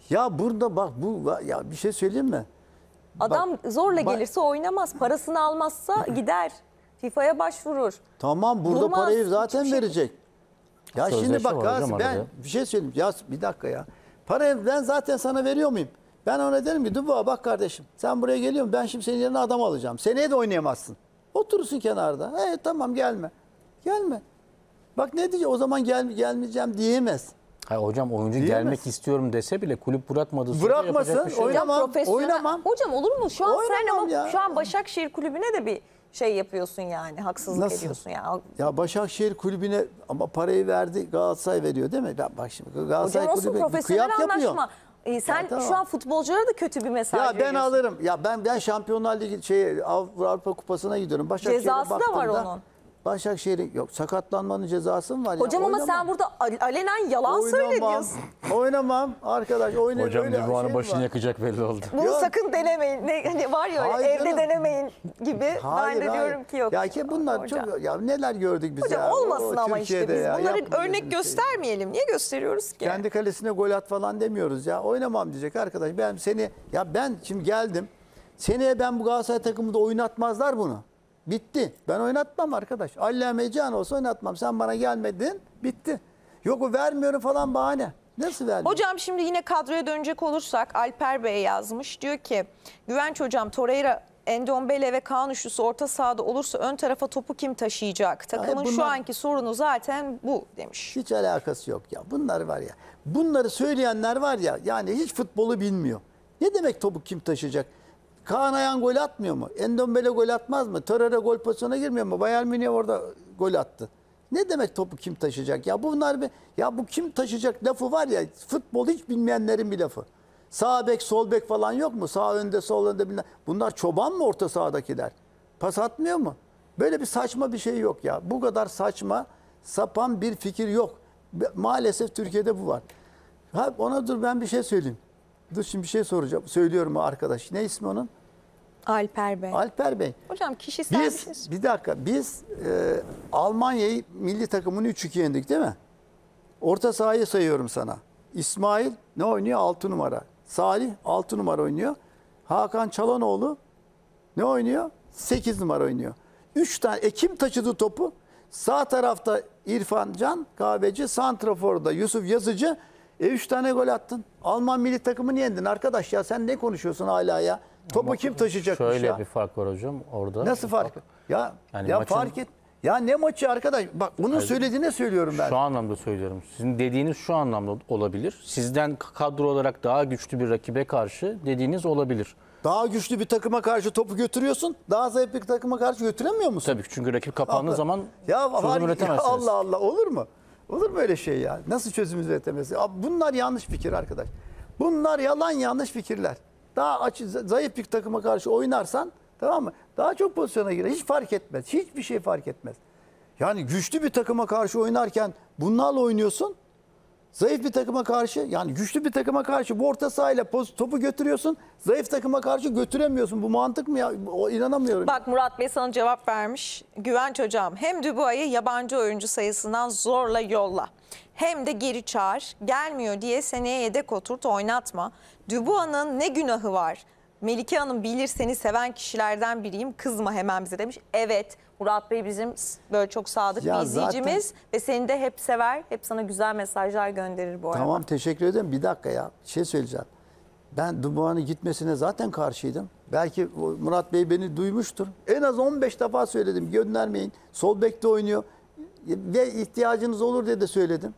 Ya burada bak bu ya bir şey söyleyeyim mi? Adam zorla bak- gelirse oynamaz. Parasını almazsa gider. FIFA'ya başvurur. Tamam burada Durmaz, parayı zaten hiçbir şey- verecek. Ya şimdi Sözleşme bak var hocam Gazi ben arada. bir şey söyleyeyim. Ya bir dakika ya. Parayı ben zaten sana veriyor muyum? Ben ona derim ki Duba bak kardeşim sen buraya geliyorsun ben şimdi senin yerine adam alacağım. Seneye de oynayamazsın. Oturursun kenarda. Evet tamam gelme. Gelme. Bak ne diyecek o zaman gel, gelmeyeceğim diyemez. Hayır, hocam oyuncu Diyemez. gelmek istiyorum dese bile kulüp bırakmadığı sürece Bırakmasın, bir şey yok. oyna- Oynamam, profesyonel- oynamam. Hocam olur mu? Şu an sen Oynamam ama ya. şu an Başakşehir kulübüne de bir şey yapıyorsun yani. Haksızlık Nasıl? ediyorsun ya. Ya Başakşehir kulübüne ama parayı verdi Galatasaray veriyor değil mi? Ben bak şimdi Galatasaray Hocam olsun kulübü bir profesyonel kıyak yapıyor. anlaşma. Ee, sen Ya tamam. şu an futbolculara da kötü bir mesaj Ya ben veriyorsun. alırım. Ya ben ben Şampiyonlar Ligi şey Avrupa Avrupa Kupası'na gidiyorum. Başakşehir'e Cezası da var baktığımda- onun. Başakşehir'in yok sakatlanmanın cezası mı var Hocam ya? ama sen Oynamam. burada al- alenen yalan söylüyorsun. Oynamam arkadaş. Oyna, Hocam Dubois'un şey başını var. yakacak belli oldu. Bunu Yok. sakın denemeyin. Ne, hani var ya Hayır evde canım. denemeyin gibi. Hayır, ben de hayır. diyorum ki yok. Ya ki bunlar Hocam. çok ya neler gördük biz Hocam ya. olmasın O ama işte Türkiye'de biz ya. bunları örnek seveyim. göstermeyelim. Niye gösteriyoruz ki? Kendi kalesine gol at falan demiyoruz ya. Oynamam diyecek arkadaş. Ben seni ya ben şimdi geldim. Seneye ben bu Galatasaray takımında oynatmazlar bunu. Bitti. Ben oynatmam arkadaş. Allame Can olsa oynatmam. Sen bana gelmedin. Bitti. Yok o vermiyorum falan bahane. Nasıl vermiyorum? Hocam şimdi yine kadroya dönecek olursak Alper Bey yazmış. Diyor ki Güvenç hocam Torreira, Endombele ve Kaan üçlüsü orta sahada olursa ön tarafa topu kim taşıyacak? Takımın şu bunlar- anki sorunu zaten bu demiş. Hiç alakası yok ya. Bunlar var ya. Bunları söyleyenler var ya yani hiç futbolu bilmiyor. Ne demek topu kim taşıyacak? Kaan Ayhan gol atmıyor mu? Endombele gol atmaz mı? Torreira gol pozisyona girmiyor mu? Bayern Münih orada gol attı. Ne demek topu kim taşıyacak? Ya bunlar bir ya bu kim taşıyacak lafı var ya futbol hiç bilmeyenlerin bir lafı. Sağ bek, sol bek falan yok mu? Sağ önde, sol önde bilmem. Bunlar çoban mı orta sahadakiler? Pas atmıyor mu? Böyle bir saçma bir şey yok ya. Bu kadar saçma, sapan bir fikir yok. Maalesef Türkiye'de bu var. Ha, ona dur ben bir şey söyleyeyim. Dur şimdi bir şey soracağım. Söylüyorum arkadaş. Ne ismi onun? Alper Bey. Alper Bey. Hocam kişisel bir şey Biz bir dakika biz e, Almanya'yı milli takımını 3-2 yendik değil mi? Orta sahayı sayıyorum sana. İsmail ne oynuyor? 6 numara. Salih 6 numara oynuyor. Hakan Çalanoğlu ne oynuyor? 8 numara oynuyor. 3 tane e, kim taşıdı topu? Sağ tarafta İrfan Can Kahveci, santraforda Yusuf Yazıcı. E 3 tane gol attın. Alman milli takımını yendin arkadaş ya sen ne konuşuyorsun hala ya? Topu kim taşıyacakmış Şöyle ya? bir fark var hocam orada. Nasıl fark? Ya Yani ya maçın- fark et. Ya ne maçı arkadaş? Bak onun söylediğine söylüyorum ben. Şu anlamda söylüyorum. Sizin dediğiniz şu anlamda olabilir. Sizden kadro olarak daha güçlü bir rakibe karşı dediğiniz olabilir. Daha güçlü bir takıma karşı topu götürüyorsun. Daha zayıf bir takıma karşı götüremiyor musun? Tabii çünkü rakip kapandığı zaman ya, çözüm üretemezsiniz. Allah Allah olur mu? Olur mu öyle şey ya? Nasıl çözüm üretemezsin? Bunlar yanlış fikir arkadaş. Bunlar yalan yanlış fikirler. Daha açı, zayıf bir takıma karşı oynarsan tamam mı? Daha çok pozisyona girer. Hiç fark etmez. Hiçbir şey fark etmez. Yani güçlü bir takıma karşı oynarken bunlarla oynuyorsun. Zayıf bir takıma karşı yani güçlü bir takıma karşı bu orta sahayla topu götürüyorsun. Zayıf takıma karşı götüremiyorsun. Bu mantık mı ya? O, inanamıyorum. Bak Murat Bey sana cevap vermiş. Güvenç hocam hem Dubois'ı yabancı oyuncu sayısından zorla yolla. Hem de geri çağır. Gelmiyor diye seneye yedek oturt oynatma. Dubois'ın ne günahı var? Melike Hanım bilir seni seven kişilerden biriyim. Kızma hemen bize demiş. Evet Murat Bey bizim böyle çok sadık Ya bir izleyicimiz. Ve seni de hep sever. Hep sana güzel mesajlar gönderir bu arada. Tamam teşekkür ederim. Bir dakika ya. Bir şey söyleyeceğim. Ben Dubois'un gitmesine zaten karşıydım. Belki o Murat Bey beni duymuştur. En az 15 defa söyledim. Göndermeyin. Sol bekte oynuyor. Ve ihtiyacınız olur diye de söyledim.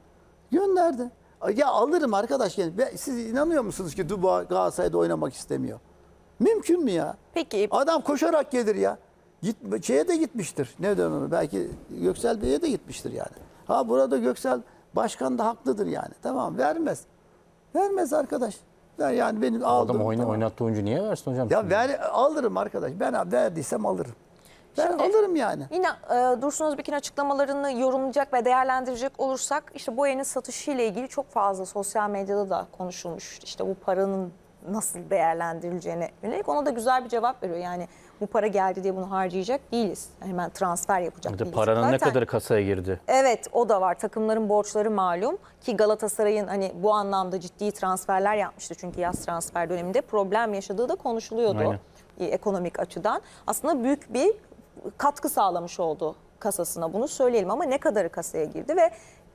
Gönderdi. Ya alırım arkadaş. Yani Ve Siz inanıyor musunuz ki Dubois Galatasaray'da oynamak istemiyor? Mümkün mü ya? Peki Adam koşarak gelir ya. Git, şeye de gitmiştir. Neden onu? Belki Göksel Bey'e de gitmiştir yani. Ha burada Göksel Başkan da haklıdır yani. Tamam vermez. Vermez arkadaş. Ver yani benim aldım. Adam oyunu tamam. oynattığı oyuncu niye versin hocam? Ya ver alırım arkadaş. Ben verdiysem alırım. Ben Şimdi- alırım yani. Yine e, Dursun Özbek'in açıklamalarını yorumlayacak ve değerlendirecek olursak işte Boyan'ın satışı ile ilgili çok fazla sosyal medyada da konuşulmuş. İşte bu paranın nasıl değerlendirileceğine yönelik ona da güzel bir cevap veriyor. Yani bu para geldi diye bunu harcayacak değiliz. Hemen transfer yapacak de değiliz. paranın ne Zaten- kadar kasaya girdi? Evet o da var. Takımların borçları malum ki Galatasaray'ın hani bu anlamda ciddi transferler yapmıştı. Çünkü yaz transfer döneminde problem yaşadığı da konuşuluyordu Aynen. e, ekonomik açıdan. Aslında büyük bir katkı sağlamış oldu kasasına bunu söyleyelim ama ne kadarı kasaya girdi ve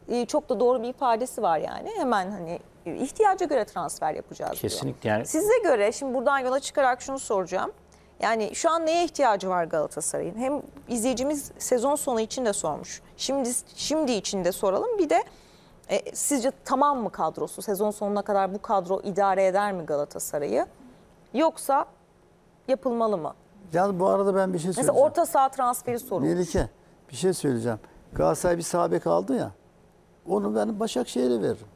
e, çok da doğru bir ifadesi var yani. Hemen hani e, ihtiyaca göre transfer yapacağız diyor. Kesinlikle yani Size göre şimdi buradan yola çıkarak şunu soracağım. Yani şu an neye ihtiyacı var Galatasaray'ın? Hem izleyicimiz sezon sonu için de sormuş. Şimdi şimdi için de soralım. Bir de e, sizce tamam mı kadrosu? Sezon sonuna kadar bu kadro idare eder mi Galatasaray'ı? Yoksa yapılmalı mı? Ya bu arada ben bir şey Mesela söyleyeceğim. orta saha transferi sorulmuş. Melike bir şey söyleyeceğim. Galatasaray bir sabek aldı ya. Onu ben Başakşehir'e veririm.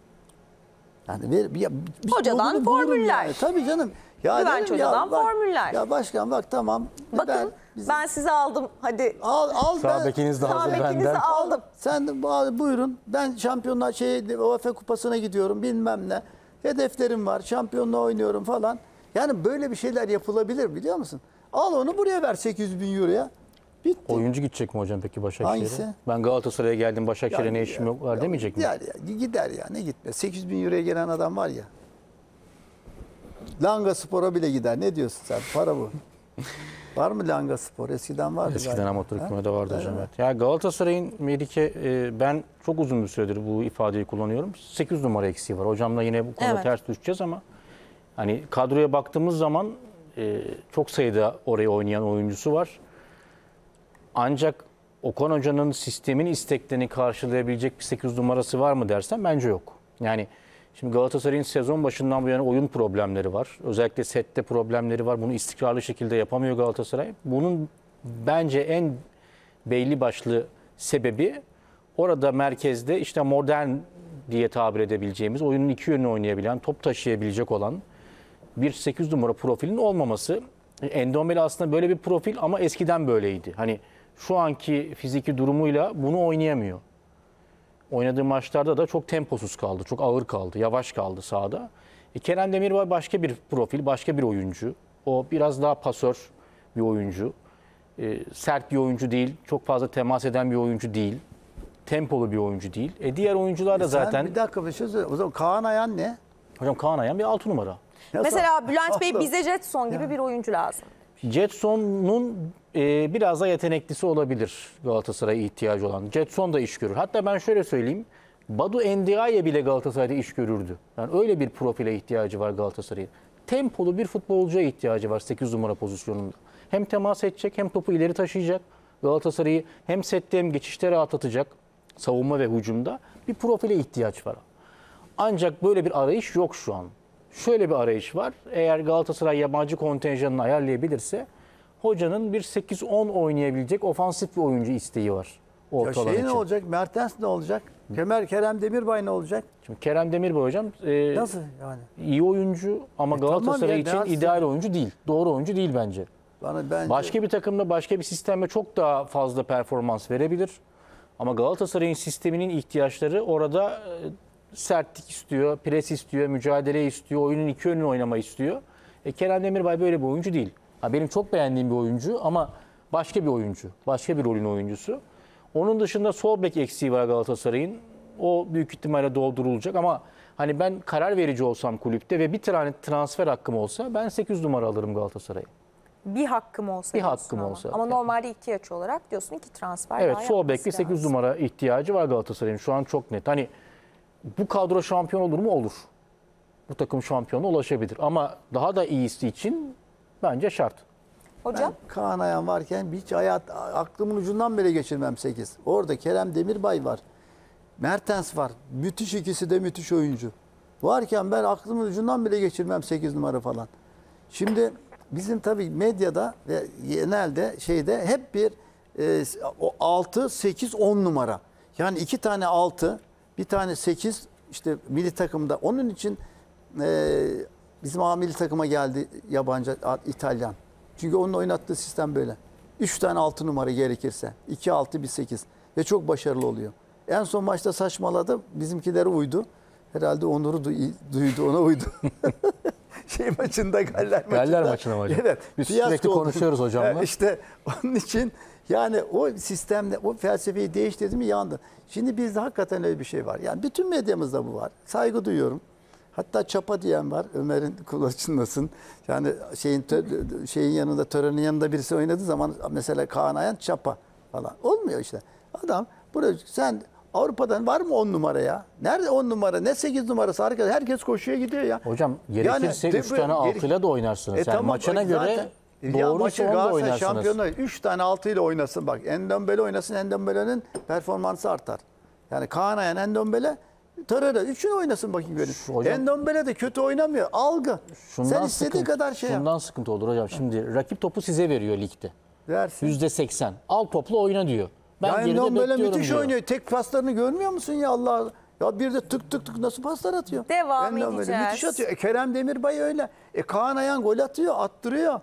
Yani ver, ya, bir Hocadan formüller. Yani. Tabii canım. Ya Güvenç derim ya, hocadan bak- formüller. Ya başkan bak tamam. Bakın ben, bizim- sizi aldım. Hadi al al Sağ ben- bekiniz de hazır benden. aldım. Sen buyurun. Ben şampiyonlar şey UEFA kupasına gidiyorum bilmem ne. Hedeflerim var. Şampiyonluğa oynuyorum falan. Yani böyle bir şeyler yapılabilir biliyor musun? Al onu buraya ver 800 bin euroya. Bitti. Oyuncu gidecek mi hocam peki Başakşehir'e? Hangisi? Ben Galatasaray'a geldim Başakşehir'e ne Ya- işim yok var ya demeyecek mi? gider Ya, gider ya ne gitme. 800 bin euroya gelen adam var ya. Langa Spor'a bile gider. Ne diyorsun sen? Para bu. var mı Langa Spor? Eskiden vardı. Eskiden galiba. amatör kümede vardı hocam. Evet. Evet. Ya Galatasaray'ın Melike e, ben çok uzun bir süredir bu ifadeyi kullanıyorum. 8 numara eksiği var. Hocamla yine bu konuda Evet. ters düşeceğiz ama hani kadroya baktığımız zaman e, çok sayıda oraya oynayan oyuncusu var. Ancak Okan Hoca'nın sistemin isteklerini karşılayabilecek bir 8 numarası var mı dersen bence yok. Yani Şimdi Galatasaray'ın sezon başından bu yana oyun problemleri var. Özellikle sette problemleri var. Bunu istikrarlı şekilde yapamıyor Galatasaray. Bunun bence en belli başlı sebebi orada merkezde işte modern diye tabir edebileceğimiz oyunun iki yönünü oynayabilen, top taşıyabilecek olan bir 8 numara profilin olmaması. Endombele aslında böyle bir profil ama eskiden böyleydi. Hani şu anki fiziki durumuyla bunu oynayamıyor. Oynadığı maçlarda da çok temposuz kaldı, çok ağır kaldı, yavaş kaldı sahada. E, Kerem Demirbay başka bir profil, başka bir oyuncu. O biraz daha pasör bir oyuncu. E, sert bir oyuncu değil, çok fazla temas eden bir oyuncu değil. Tempolu bir oyuncu değil. E, diğer oyuncular da Sen zaten... bir dakika bir şey söyle. O zaman Kaan Ayan ne? Hocam Kaan Ayhan bir 6 numara. Mesela Bülent Bey bize Jetson gibi bir oyuncu lazım. Jetson'un e, biraz da yeteneklisi olabilir Galatasaray'a ihtiyacı olan. Jetson da iş görür. Hatta ben şöyle söyleyeyim. Badu Endiaye bile Galatasaray'da iş görürdü. Yani öyle bir profile ihtiyacı var Galatasaray'ın. Tempolu bir futbolcuya ihtiyacı var 8 numara pozisyonunda. Hem temas edecek hem topu ileri taşıyacak. Galatasaray'ı hem sette hem geçişte rahatlatacak. Savunma ve hücumda bir profile ihtiyaç var. Ancak böyle bir arayış yok şu an. Şöyle bir arayış var. Eğer Galatasaray yabancı kontenjanını ayarlayabilirse hocanın bir 8-10 oynayabilecek ofansif bir oyuncu isteği var. Ya şey ne için. olacak? Mertens ne olacak? Kemer Kerem Demirbay ne olacak? Şimdi Kerem Demirbay hocam e, Nasıl yani? iyi oyuncu ama E tamam Galatasaray ya, için ideal oyuncu değil. Doğru oyuncu değil bence. Bana bence Başka bir takımda başka bir sistemde çok daha fazla performans verebilir. Ama Galatasaray'ın sisteminin ihtiyaçları orada e, sertlik istiyor, pres istiyor, mücadele istiyor, oyunun iki yönünü oynamayı istiyor. E, Kerem Demirbay böyle bir oyuncu değil. Ha, benim çok beğendiğim bir oyuncu ama başka bir oyuncu, başka bir rolün oyuncusu. Onun dışında sol bek eksiği var Galatasaray'ın. O büyük ihtimalle doldurulacak ama hani ben karar verici olsam kulüpte ve bir tane transfer hakkım olsa ben 8 numara alırım Galatasaray'a. Bir hakkım olsa. Bir hakkım ama. olsa. Ama Yani. normalde ihtiyaç olarak diyorsun ki transfer Evet sol bek ve 8 lazım. numara ihtiyacı var Galatasaray'ın. Şu an çok net. Hani bu kadro şampiyon olur mu? Olur. Bu takım şampiyona ulaşabilir. Ama daha da iyisi için bence şart. Hocam ben Kaan Ayan varken hiç hayat aklımın ucundan bile geçirmem 8. Orada Kerem Demirbay var. Mertens var. Müthiş ikisi de müthiş oyuncu. Varken ben aklımın ucundan bile geçirmem 8 numara falan. Şimdi bizim tabii medyada ve genelde şeyde hep bir e, o 6, 8, 10 numara. Yani iki tane 6, bir tane 8 işte milli takımda. Onun için e, bizim A milli takıma geldi yabancı İtalyan. Çünkü onun oynattığı sistem böyle. 3 tane 6 numara gerekirse. 2 6 bir 8 ve çok başarılı oluyor. En son maçta saçmaladı. Bizimkilere uydu. Herhalde Onur'u duy- duydu, ona uydu. şey maçında Galler maçında. Galler maçında hocam? Evet. Biz sürekli oldu. konuşuyoruz hocamla. Evet, İşte onun için yani o sistemle, o felsefeyi değiştirdi mi yandı. Şimdi bizde hakikaten öyle bir şey var. Yani bütün medyamızda bu var. Saygı duyuyorum. Hatta çapa diyen var. Ömer'in kulaçındasın. Yani şeyin şeyin yanında törenin yanında birisi oynadığı zaman mesela Kaan Ayan çapa falan. Olmuyor işte. Adam burada sen Avrupa'dan var mı 10 numara ya? Nerede 10 numara? Ne 8 numarası? Arkadaş herkes koşuya gidiyor ya. Hocam gerekirse Yani 3 de- tane altıyla da oynarsınız. E yani tamam, maçına göre zaten- doğru maçı onu da Galatasaray oynarsınız. şampiyonlar 3 tane 6 ile oynasın bak. Endombele oynasın Endombele'nin performansı artar. Yani Kaan Ayan Endombele Torreira üçünü oynasın bakayım görün. hocam- Endombele de kötü oynamıyor. Algı. Sen istediğin sıkıntı- kadar şey yap. Şundan sıkıntı olur hocam. Şimdi rakip topu size veriyor ligde. Versin. %80. Al topla oyna diyor. Ben ya geride Endombele bekliyorum müthiş diyor. oynuyor. Tek paslarını görmüyor musun ya Allah Ya bir de tık tık tık nasıl paslar atıyor. Devam Endombele edeceğiz. Müthiş atıyor. E, Kerem Demirbay öyle. E, Kaan Ayan gol atıyor, attırıyor.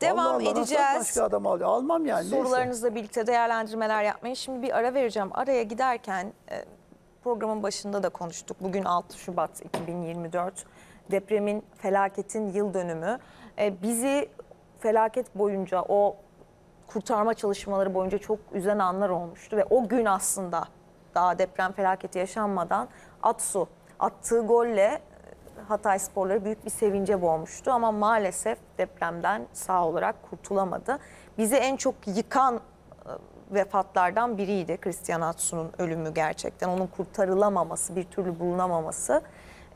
Devam Allah Allah, edeceğiz. Başka adam. Almam yani. neyse. Sorularınızla birlikte değerlendirmeler yapmayın. Şimdi bir ara vereceğim. Araya giderken e, programın başında da konuştuk. Bugün 6 Şubat 2024. Depremin, felaketin yıl dönümü. E, Bizi felaket boyunca o kurtarma çalışmaları boyunca çok üzen anlar olmuştu ve o gün aslında daha deprem felaketi yaşanmadan Atsu attığı golle Hatay sporları büyük bir sevince boğmuştu ama maalesef depremden sağ olarak kurtulamadı. Bizi en çok yıkan e, vefatlardan biriydi Christian Atsu'nun ölümü gerçekten. Onun kurtarılamaması, bir türlü bulunamaması.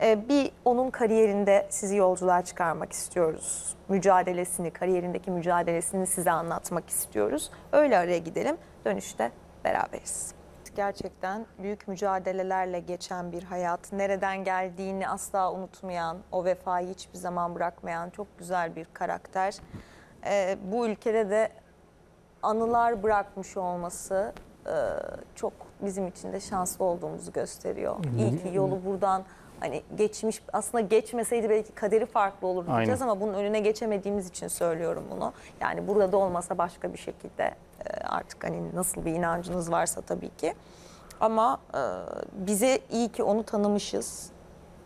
E, Bir onun kariyerinde sizi yolculuğa çıkarmak istiyoruz. Mücadelesini, kariyerindeki mücadelesini size anlatmak istiyoruz. Öyle araya gidelim. Dönüşte beraberiz. Gerçekten büyük mücadelelerle geçen bir hayat. Nereden geldiğini asla unutmayan, o vefayı hiçbir zaman bırakmayan çok güzel bir karakter. Ee, bu ülkede de anılar bırakmış olması e, çok bizim için de şanslı olduğumuzu gösteriyor. İyi ki yolu buradan hani geçmiş aslında geçmeseydi belki kaderi farklı olurdu Aynen. diyeceğiz ama bunun önüne geçemediğimiz için söylüyorum bunu. Yani burada da olmasa başka bir şekilde e, artık hani nasıl bir inancınız varsa tabii ki. Ama e, bize iyi ki onu tanımışız.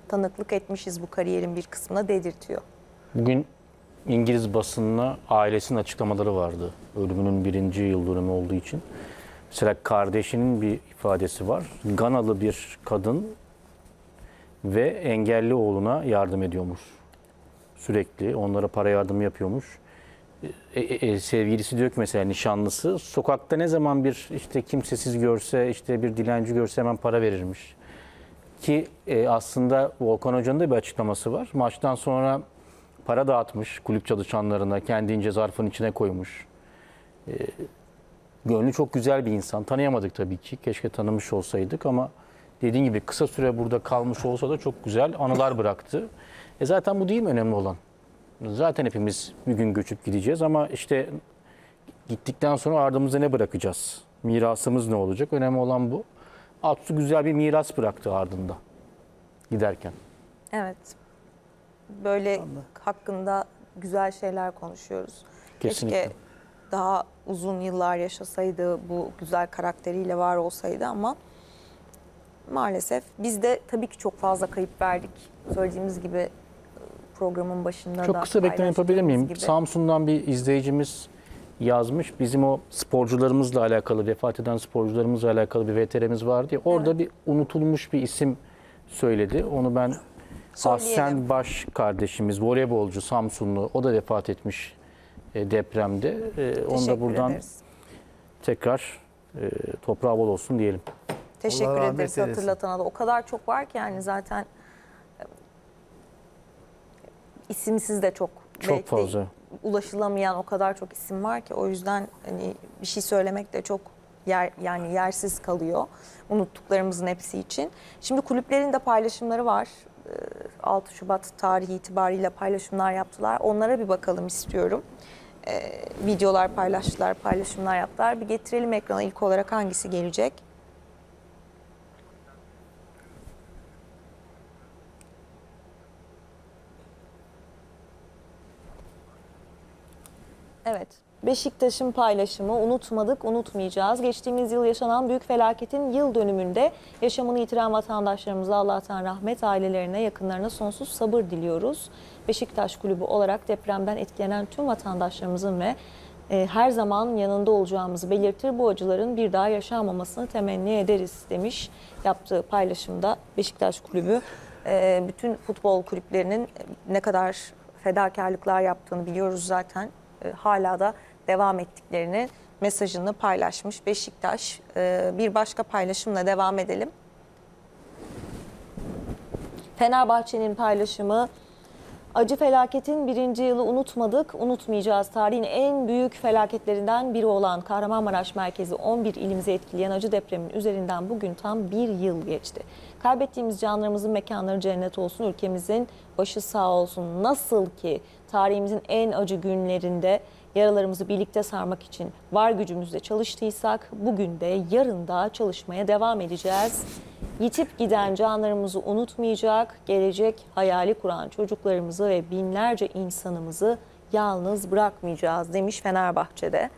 Tanıklık etmişiz bu kariyerin bir kısmına dedirtiyor. Bugün İngiliz basınına ailesinin açıklamaları vardı. Ölümünün birinci yıl dönümü olduğu için. Mesela kardeşinin bir ifadesi var. Ganalı bir kadın ve engelli oğluna yardım ediyormuş. Sürekli onlara para yardımı yapıyormuş. E, e, e, sevgilisi diyor ki mesela nişanlısı sokakta ne zaman bir işte kimsesiz görse işte bir dilenci görse hemen para verirmiş. Ki e, aslında Volkan Hoca'nın da bir açıklaması var. Maçtan sonra para dağıtmış kulüp çalışanlarına, kendince zarfın içine koymuş. E, gönlü çok güzel bir insan. Tanıyamadık tabii ki. Keşke tanımış olsaydık ama dediğin gibi kısa süre burada kalmış olsa da çok güzel anılar bıraktı. E zaten bu değil mi önemli olan? Zaten hepimiz bir gün göçüp gideceğiz ama işte gittikten sonra ardımıza ne bırakacağız? Mirasımız ne olacak? Önemli olan bu. Aksu güzel bir miras bıraktı ardında giderken. Evet. Böyle hakkında güzel şeyler konuşuyoruz. Kesinlikle. Keşke daha uzun yıllar yaşasaydı, bu güzel karakteriyle var olsaydı ama maalesef biz de tabii ki çok fazla kayıp verdik. Söylediğimiz gibi programın başında da Çok kısa bekleme yapabilir miyim? gibi. Samsun'dan bir izleyicimiz yazmış. Bizim o sporcularımızla alakalı, vefat eden sporcularımızla alakalı bir VTR'miz vardı ya. Orada bir unutulmuş bir isim söyledi. Onu ben Söyleyelim. Ahsen Baş kardeşimiz, voleybolcu Samsunlu. O da vefat etmiş e, depremde. E, Onu Teşekkür da buradan ederiz. tekrar e, toprağı bol olsun diyelim. Teşekkür ederiz hatırlatana da. O kadar çok var ki yani zaten e, isimsiz de çok. Çok belki de fazla. ulaşılamayan o kadar çok isim var ki o yüzden hani bir şey söylemek de çok yer yani yersiz kalıyor unuttuklarımızın hepsi için. Şimdi kulüplerin de paylaşımları var. Ee, 6 Şubat tarihi itibariyle paylaşımlar yaptılar. Onlara bir bakalım istiyorum. Ee, videolar paylaştılar, paylaşımlar yaptılar. Bir getirelim ekrana ilk olarak hangisi gelecek? Evet. Beşiktaş'ın paylaşımı unutmadık, unutmayacağız. Geçtiğimiz yıl yaşanan büyük felaketin yıl dönümünde yaşamını yitiren vatandaşlarımıza Allah'tan rahmet, ailelerine, yakınlarına sonsuz sabır diliyoruz. Beşiktaş Kulübü olarak depremden etkilenen tüm vatandaşlarımızın ve e, her zaman yanında olacağımızı belirtir. Bu acıların bir daha yaşanmamasını temenni ederiz demiş yaptığı paylaşımda Beşiktaş Kulübü. E, bütün futbol kulüplerinin ne kadar fedakarlıklar yaptığını biliyoruz zaten. E, hala da devam ettiklerini mesajını paylaşmış Beşiktaş. E, bir başka paylaşımla devam edelim. Fenerbahçe'nin paylaşımı acı felaketin birinci yılı unutmadık, unutmayacağız. Tarihin en büyük felaketlerinden biri olan Kahramanmaraş merkezi 11 ilimizi etkileyen acı depremin üzerinden bugün tam bir yıl geçti. Kaybettiğimiz canlarımızın mekanları cennet olsun, ülkemizin başı sağ olsun. Nasıl ki tarihimizin en acı günlerinde yaralarımızı birlikte sarmak için var gücümüzle çalıştıysak bugün de yarın da çalışmaya devam edeceğiz. Yitip giden canlarımızı unutmayacak, gelecek hayali kuran çocuklarımızı ve binlerce insanımızı yalnız bırakmayacağız demiş Fenerbahçe'de.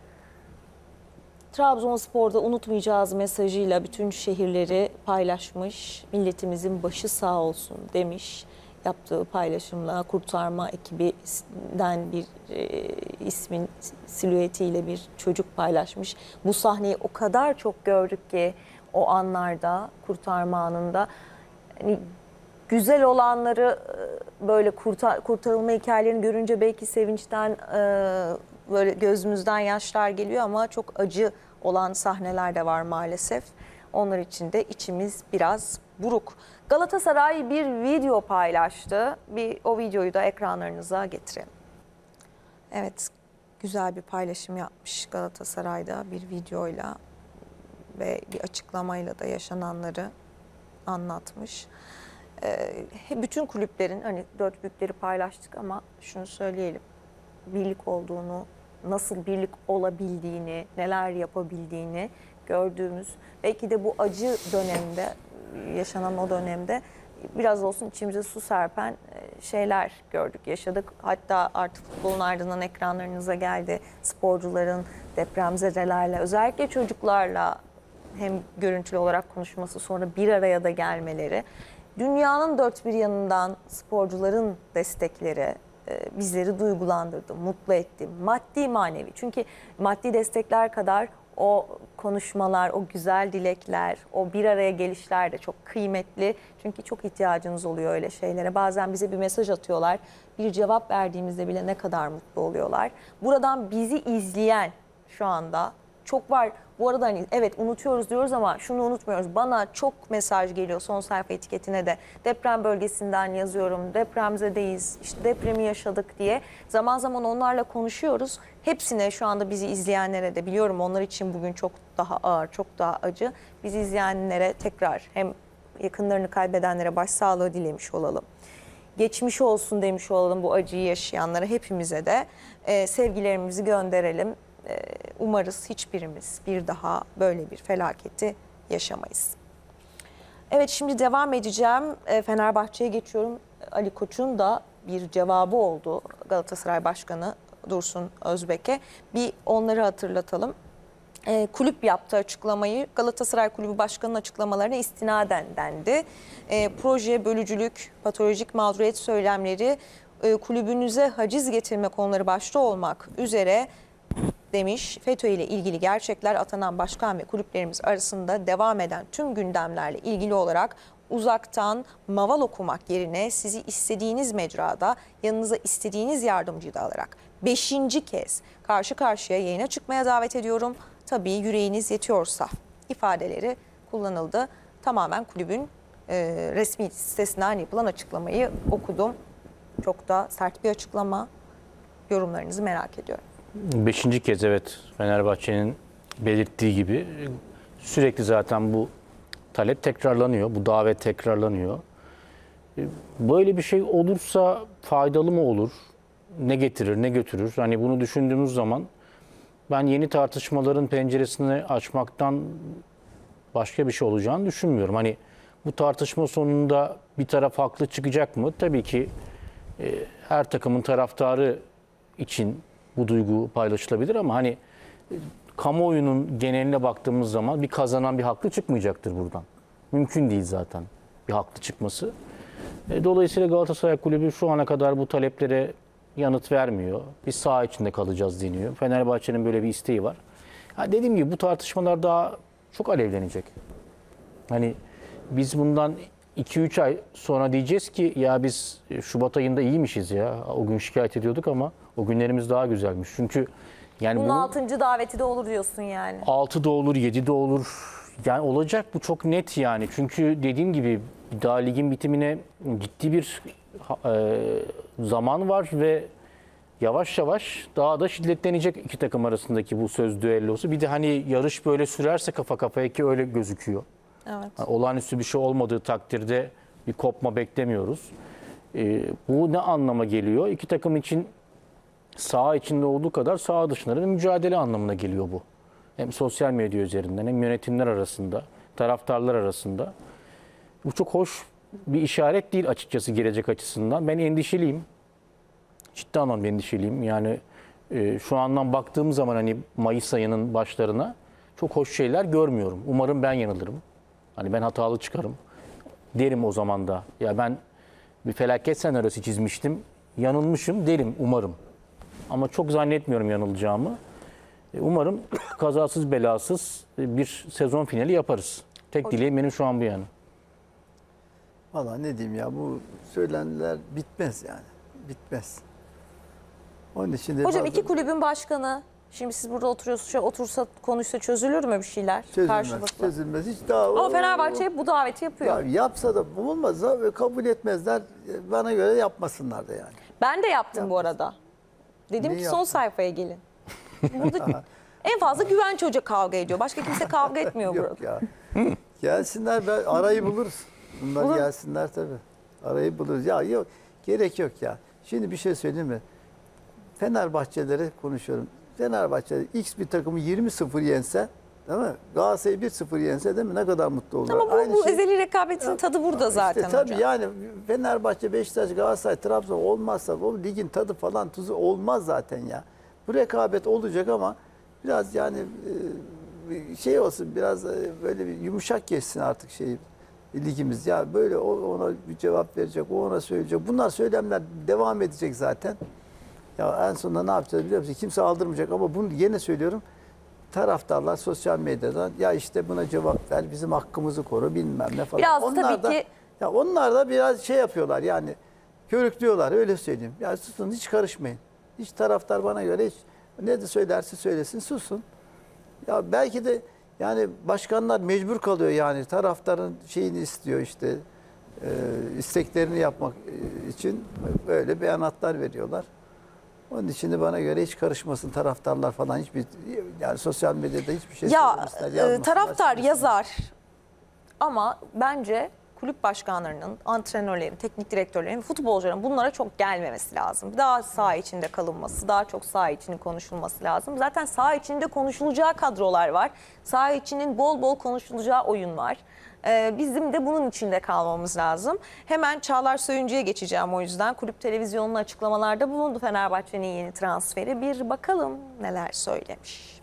Trabzonspor'da unutmayacağız mesajıyla bütün şehirleri paylaşmış. Milletimizin başı sağ olsun demiş. Yaptığı paylaşımla kurtarma ekibinden bir e, ismin silüetiyle bir çocuk paylaşmış. Bu sahneyi o kadar çok gördük ki o anlarda kurtarma anında. Hani güzel olanları e, böyle kurtar, kurtarılma hikayelerini görünce belki sevinçten e, böyle gözümüzden yaşlar geliyor ama çok acı olan sahneler de var maalesef. Onlar için de içimiz biraz buruk. Galatasaray bir video paylaştı. Bir o videoyu da ekranlarınıza getirelim. Evet, güzel bir paylaşım yapmış Galatasaray'da bir videoyla ve bir açıklamayla da yaşananları anlatmış. Ee, bütün kulüplerin hani dört büyükleri paylaştık ama şunu söyleyelim. Birlik olduğunu, nasıl birlik olabildiğini, neler yapabildiğini gördüğümüz belki de bu acı dönemde yaşanan o dönemde biraz olsun içimize su serpen e, şeyler gördük, yaşadık. Hatta artık futbolun ardından ekranlarınıza geldi. Sporcuların depremzedelerle, özellikle çocuklarla hem görüntülü olarak konuşması sonra bir araya da gelmeleri. Dünyanın dört bir yanından sporcuların destekleri e, bizleri duygulandırdı, mutlu etti. Maddi manevi. Çünkü maddi destekler kadar o konuşmalar, o güzel dilekler, o bir araya gelişler de çok kıymetli. Çünkü çok ihtiyacınız oluyor öyle şeylere. Bazen bize bir mesaj atıyorlar. Bir cevap verdiğimizde bile ne kadar mutlu oluyorlar. Buradan bizi izleyen şu anda çok var. Bu arada hani evet unutuyoruz diyoruz ama şunu unutmuyoruz. Bana çok mesaj geliyor son sayfa etiketine de. Deprem bölgesinden yazıyorum. Depremzedeyiz. işte depremi yaşadık diye. Zaman zaman onlarla konuşuyoruz. Hepsine şu anda bizi izleyenlere de biliyorum onlar için bugün çok daha ağır, çok daha acı. Bizi izleyenlere tekrar hem yakınlarını kaybedenlere başsağlığı dilemiş olalım geçmiş olsun demiş olalım bu acıyı yaşayanlara hepimize de e, sevgilerimizi gönderelim. E, umarız hiçbirimiz bir daha böyle bir felaketi yaşamayız. Evet şimdi devam edeceğim. E, Fenerbahçe'ye geçiyorum. Ali Koç'un da bir cevabı oldu Galatasaray Başkanı Dursun Özbek'e. Bir onları hatırlatalım. E, kulüp yaptı açıklamayı. Galatasaray Kulübü Başkanı'nın açıklamalarına istinaden dendi. E, proje, bölücülük, patolojik mağduriyet söylemleri, e, kulübünüze haciz getirme konuları başta olmak üzere demiş. FETÖ ile ilgili gerçekler atanan başkan ve kulüplerimiz arasında devam eden tüm gündemlerle ilgili olarak uzaktan maval okumak yerine sizi istediğiniz mecrada yanınıza istediğiniz yardımcıyı da alarak beşinci kez karşı karşıya yayına çıkmaya davet ediyorum. Tabii yüreğiniz yetiyorsa ifadeleri kullanıldı. Tamamen kulübün e, resmi sitesinden yapılan açıklamayı okudum. Çok da sert bir açıklama. Yorumlarınızı merak ediyorum. Beşinci kez evet Fenerbahçe'nin belirttiği gibi sürekli zaten bu talep tekrarlanıyor, bu davet tekrarlanıyor. E, Böyle bir şey olursa faydalı mı olur? Ne getirir, ne götürür? Hani bunu düşündüğümüz zaman ben yeni tartışmaların penceresini açmaktan başka bir şey olacağını düşünmüyorum. Hani bu tartışma sonunda bir taraf haklı çıkacak mı? Tabii ki e, her takımın taraftarı için bu duygu paylaşılabilir ama hani e, kamuoyunun geneline baktığımız zaman bir kazanan bir haklı çıkmayacaktır buradan. Mümkün değil zaten bir haklı çıkması. E, Dolayısıyla Galatasaray Kulübü şu ana kadar bu taleplere yanıt vermiyor. Biz saha içinde kalacağız deniyor. Fenerbahçe'nin böyle bir isteği var. Ha dediğim gibi bu tartışmalar daha çok alevlenecek. Hani biz bundan 2-3 ay sonra diyeceğiz ki ya biz Şubat ayında iyiymişiz ya. O gün şikayet ediyorduk ama o günlerimiz daha güzelmiş. Çünkü yani Bunun bunun altıncı daveti de olur diyorsun yani. 6 da olur, 7 de olur. Yani olacak bu çok net yani. Çünkü dediğim gibi daha ligin bitimine ciddi bir e, zaman var ve yavaş yavaş daha da şiddetlenecek iki takım arasındaki bu söz düellosu. Bir de hani yarış böyle sürerse kafa kafaya ki öyle gözüküyor. Evet. Yani olağanüstü bir şey olmadığı takdirde bir kopma beklemiyoruz. Ee, bu ne anlama geliyor? İki takım için saha içinde olduğu kadar saha dışında da mücadele anlamına geliyor bu. Hem sosyal medya üzerinden hem yönetimler arasında, taraftarlar arasında. Bu çok hoş bir işaret değil açıkçası gelecek açısından. Ben endişeliyim. Ciddi anlamda endişeliyim. Yani e, şu andan baktığım zaman hani Mayıs ayının başlarına çok hoş şeyler görmüyorum. Umarım ben yanılırım. Hani ben hatalı çıkarım. Derim o zaman da. Ya ben bir felaket senaryosu çizmiştim. Yanılmışım derim umarım. Ama çok zannetmiyorum yanılacağımı. E, Umarım kazasız belasız bir sezon finali yaparız. Tek dileğim benim şu an bu yani. Valla ne diyeyim ya bu söylenenler bitmez yani. Bitmez. Onun için de Hocam bazen iki kulübün başkanı şimdi siz burada oturuyorsunuz şöyle otursa konuşsa çözülür mü bir şeyler çözülmez. karşılıklı? Çözülmez. Hiç daha Ama Fenerbahçe hep bu daveti yapıyor. ya yapsa da olmazsa ve kabul etmezler. Bana göre yapmasınlar da yani. Ben de yaptım bu arada. Dedim Neyi ki son yaptın? sayfaya gelin. Burada En fazla Güvenç Hoca kavga ediyor. Başka kimse kavga etmiyor burada. Yok ya. Gelsinler ben arayı buluruz. Bunlar Bulur. gelsinler tabii. Arayı buluruz. Ya yok gerek yok ya. Şimdi bir şey söyleyeyim mi? Fenerbahçelere konuşuyorum. Fenerbahçe X bir takımı 20-0 yense değil mi? Galatasaray'ı 1-0 yense değil mi? Ne kadar mutlu olur. Ama bu, bu ezeli rekabetin tadı burada zaten İşte tabii hocam. yani Fenerbahçe, Beşiktaş, Galatasaray, Trabzon olmazsa o ligin tadı falan tuzu olmaz zaten ya. Bu rekabet olacak ama biraz yani e, şey olsun biraz e, böyle bir yumuşak geçsin artık şey ligimiz. Ya böyle o ona bir cevap verecek, o ona söyleyecek. Bunlar söylemler devam edecek zaten. Ya en sonunda ne yapacağız biliyor musun? Kimse aldırmayacak ama bunu yine söylüyorum. Taraftarlar sosyal medyadan ya işte buna cevap ver, bizim hakkımızı koru bilmem ne falan. Biraz Onlar tabii da, ki- ya onlar da biraz şey yapıyorlar yani körüklüyorlar öyle söyleyeyim. Ya susun hiç karışmayın. Hiç taraftar bana göre hiç ne de söylerse söylesin susun. Ya belki de yani başkanlar mecbur kalıyor yani taraftarın şeyini istiyor işte e, isteklerini yapmak e, için böyle beyanatlar veriyorlar. Onun için de bana göre hiç karışmasın taraftarlar falan hiçbir yani sosyal medyada hiçbir şey Ya e, taraftar yazar ama bence kulüp başkanlarının, antrenörlerin, teknik direktörlerin, futbolcuların bunlara çok gelmemesi lazım. Daha saha içinde kalınması, daha çok saha içinin konuşulması lazım. Zaten saha içinde konuşulacağı kadrolar var. Saha içinin bol bol konuşulacağı oyun var. Ee, bizim de bunun içinde kalmamız lazım. Hemen Çağlar Söyüncü'ye geçeceğim o yüzden. Kulüp televizyonun açıklamalarda bulundu Fenerbahçe'nin yeni transferi. Bir bakalım neler söylemiş.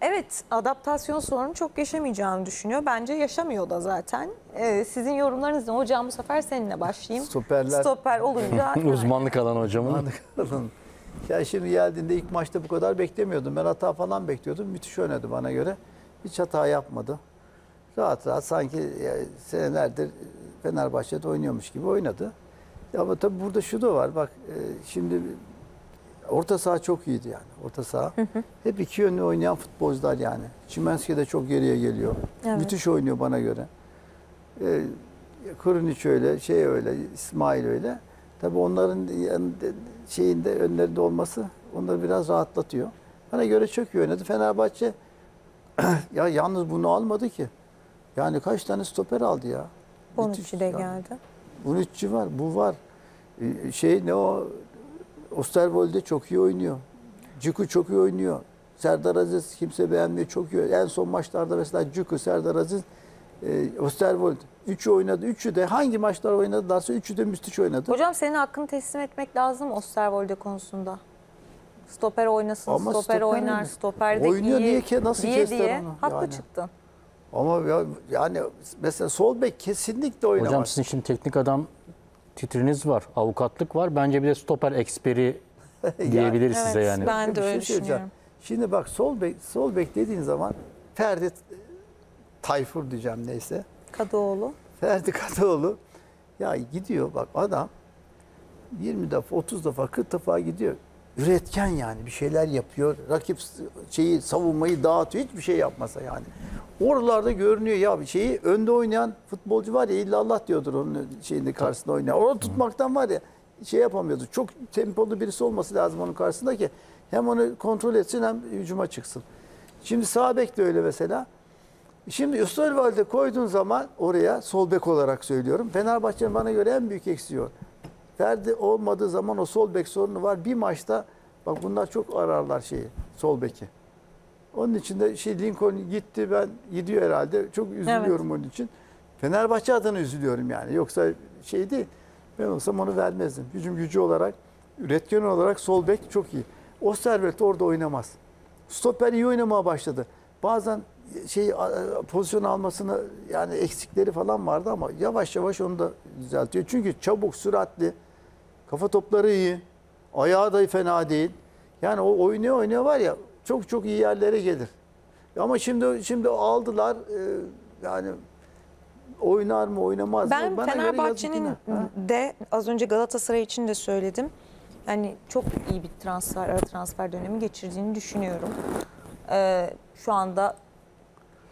Evet, adaptasyon sorunu çok yaşamayacağını düşünüyor. Bence yaşamıyor da zaten. Ee, sizin yorumlarınız ne? Hocam bu sefer seninle başlayayım. Stoperler- Stoper olunca... Uzmanlık alan hocamın. Anladım. Ya şimdi geldiğinde ilk maçta bu kadar beklemiyordum. Ben hata falan bekliyordum. Müthiş oynadı bana göre. Hiç hata yapmadı. Rahat rahat sanki ya, senelerdir Fenerbahçe'de oynuyormuş gibi oynadı. Ya ama tabii burada şu da var. Bak e, şimdi orta saha çok iyiydi yani. Orta saha. Hep iki yönlü oynayan futbolcular yani. Çimenski de çok geriye geliyor. Evet. Müthiş oynuyor bana göre. E, Kurunic öyle, şey öyle, İsmail öyle. Tabii onların şeyinde önlerinde olması onları biraz rahatlatıyor. Bana göre çok iyi oynadı. Fenerbahçe ya yalnız bunu almadı ki. Yani kaç tane stoper aldı ya. Bonucci Müthiş de yani. geldi. Bonucci var, bu var. Ee, Şey ne o Osterwolde çok iyi oynuyor. Ciku çok iyi oynuyor. Serdar Aziz kimse beğenmiyor çok iyi. En son maçlarda mesela Ciku, Serdar Aziz, e, Osterwolde. Üçü oynadı. Üçü de hangi maçlar oynadılarsa üçü de müthiş oynadı. Hocam senin hakkını teslim etmek lazım Osterwolde konusunda. Stoper oynasın, Ama stoper, stoper oynar, oynuyor. stoperde Oynuyor, iyi niye ki? Nasıl diye diye onu? haklı Yani. çıktın. Ama ya, yani mesela sol bek kesinlikle oynamaz. Hocam sizin şimdi teknik adam titriniz var, avukatlık var. Bence bir de stoper eksperi diyebiliriz size Evet, yani. ben de şey öyle düşünüyorum. Şimdi bak sol bek sol bek dediğin zaman Ferdi Tayfur diyeceğim neyse. Kadıoğlu. Ferdi Kadıoğlu ya gidiyor bak adam 20 defa 30 defa 40 defa gidiyor. Üretken yani bir şeyler yapıyor. Rakip şeyi savunmayı dağıtıyor. Hiçbir şey yapmasa yani. Oralarda görünüyor ya bir şeyi önde oynayan futbolcu var ya illallah diyordur onun şeyinde karşısında oynayan. Orada tutmaktan var ya şey yapamıyordu. Çok tempolu birisi olması lazım onun karşısında ki hem onu kontrol etsin hem hücuma çıksın. Şimdi sağ bek de öyle mesela. Şimdi Üstadvalde koyduğun zaman oraya sol bek olarak söylüyorum. Fenerbahçe'nin bana göre en büyük eksiği. Ferdi olmadığı zaman o sol bek sorunu var. Bir maçta bak bunlar çok ararlar şeyi sol beki. Onun için de şey Lincoln gitti ben gidiyor herhalde. Çok üzülüyorum onun için. Fenerbahçe adına üzülüyorum yani. Yoksa şey değil. Ben olsam onu vermezdim. Hücum gücü olarak, üretken olarak sol bek çok iyi. Osterwald orada oynamaz. Stoper iyi oynamaya başladı. Bazen şey pozisyon almasını yani eksikleri falan vardı ama yavaş yavaş onu da düzeltiyor. Çünkü çabuk, süratli, kafa topları iyi, ayağı da fena değil. Yani o oynuyor oynuyor var ya çok çok iyi yerlere gelir. Ama şimdi şimdi aldılar e, yani oynar mı oynamaz Ben mı? Göre Fenerbahçe'nin de az önce Galatasaray için de söyledim. Yani çok iyi bir transfer, ara transfer dönemi geçirdiğini düşünüyorum. Ee, şu anda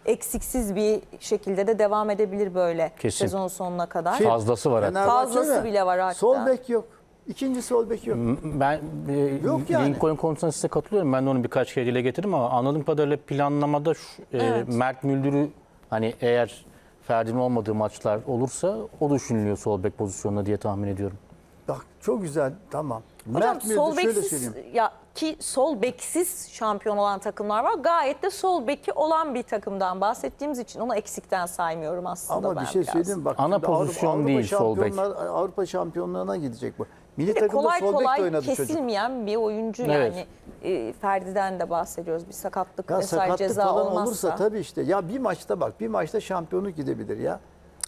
eksiksiz bir şekilde de devam edebilir böyle Kesin. sezon sonuna kadar. Şey, Fazlası var hatta. Fazlası bile var hatta. Sol bek yok. İkinci sol bek yok. Ben e, Yok yani. Lincoln konusunda size katılıyorum. Ben de onu birkaç kere dile getirdim ama anladığım kadarıyla planlamada şu, e, Evet. Mert Müldür'ü hani eğer Ferdi'nin olmadığı maçlar olursa o düşünülüyor sol bek pozisyonuna diye tahmin ediyorum. Bak çok güzel tamam. Hocam Mert Müldür sol beksiz ya ki sol beksiz şampiyon olan takımlar var. Gayet de sol beki olan bir takımdan bahsettiğimiz için onu eksikten saymıyorum aslında Ama ben bir şey biraz. söyleyeyim bak. Ana Avrupa- pozisyon Avrupa değil sol bek. Avrupa şampiyonluğuna gidecek bu. Milli Bir de takımda kolay sol bek de kolay oynadı çocuk. kesilmeyen bir oyuncu Evet. yani e, Ferdi'den de bahsediyoruz. Bir sakatlık Ya vesaire sakatlık ceza falan olmazsa. olursa tabii işte. Ya bir maçta bak bir maçta şampiyonluk gidebilir ya.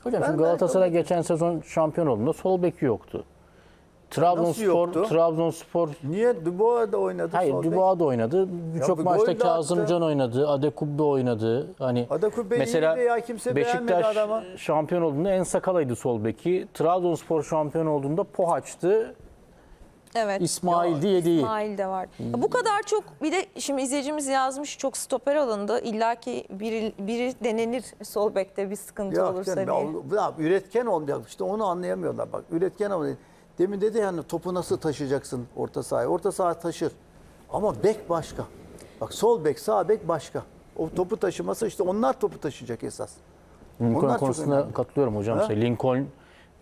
Hocam Ben- şimdi Galatasaray geçen sezon şampiyon olduğunda sol beki yoktu. Trabzonspor, yoktu? Trabzonspor Niye Dubois da oynadı Hayır sol bek? Dubois da oynadı. Birçok bir maçta attı. Kazımcan oynadı. Adekubbe oynadı. Hani Adekubbe mesela iyiydi ya, kimse beğenmedi Beşiktaş adamı. şampiyon olduğunda En Sakala'ydı sol beki. Trabzonspor şampiyon olduğunda Pohaç'tı. Evet. İsmail'di yediği. İsmail de var. Bu kadar çok bir de şimdi izleyicimiz yazmış çok stoper alındı. İlla ki biri, biri denenir sol bekte bir sıkıntı Yok olursa canım, diye. ya, ya üretken olacak işte onu anlayamıyorlar bak üretken olacak. Demin dedi yani topu nasıl taşıyacaksın orta sahaya. Orta saha taşır. Ama bek başka. Bak sol bek sağ bek başka. O topu taşıması işte onlar topu taşıyacak esas. Lincoln Onlar konusunda katılıyorum hocam. Ha? İşte Lincoln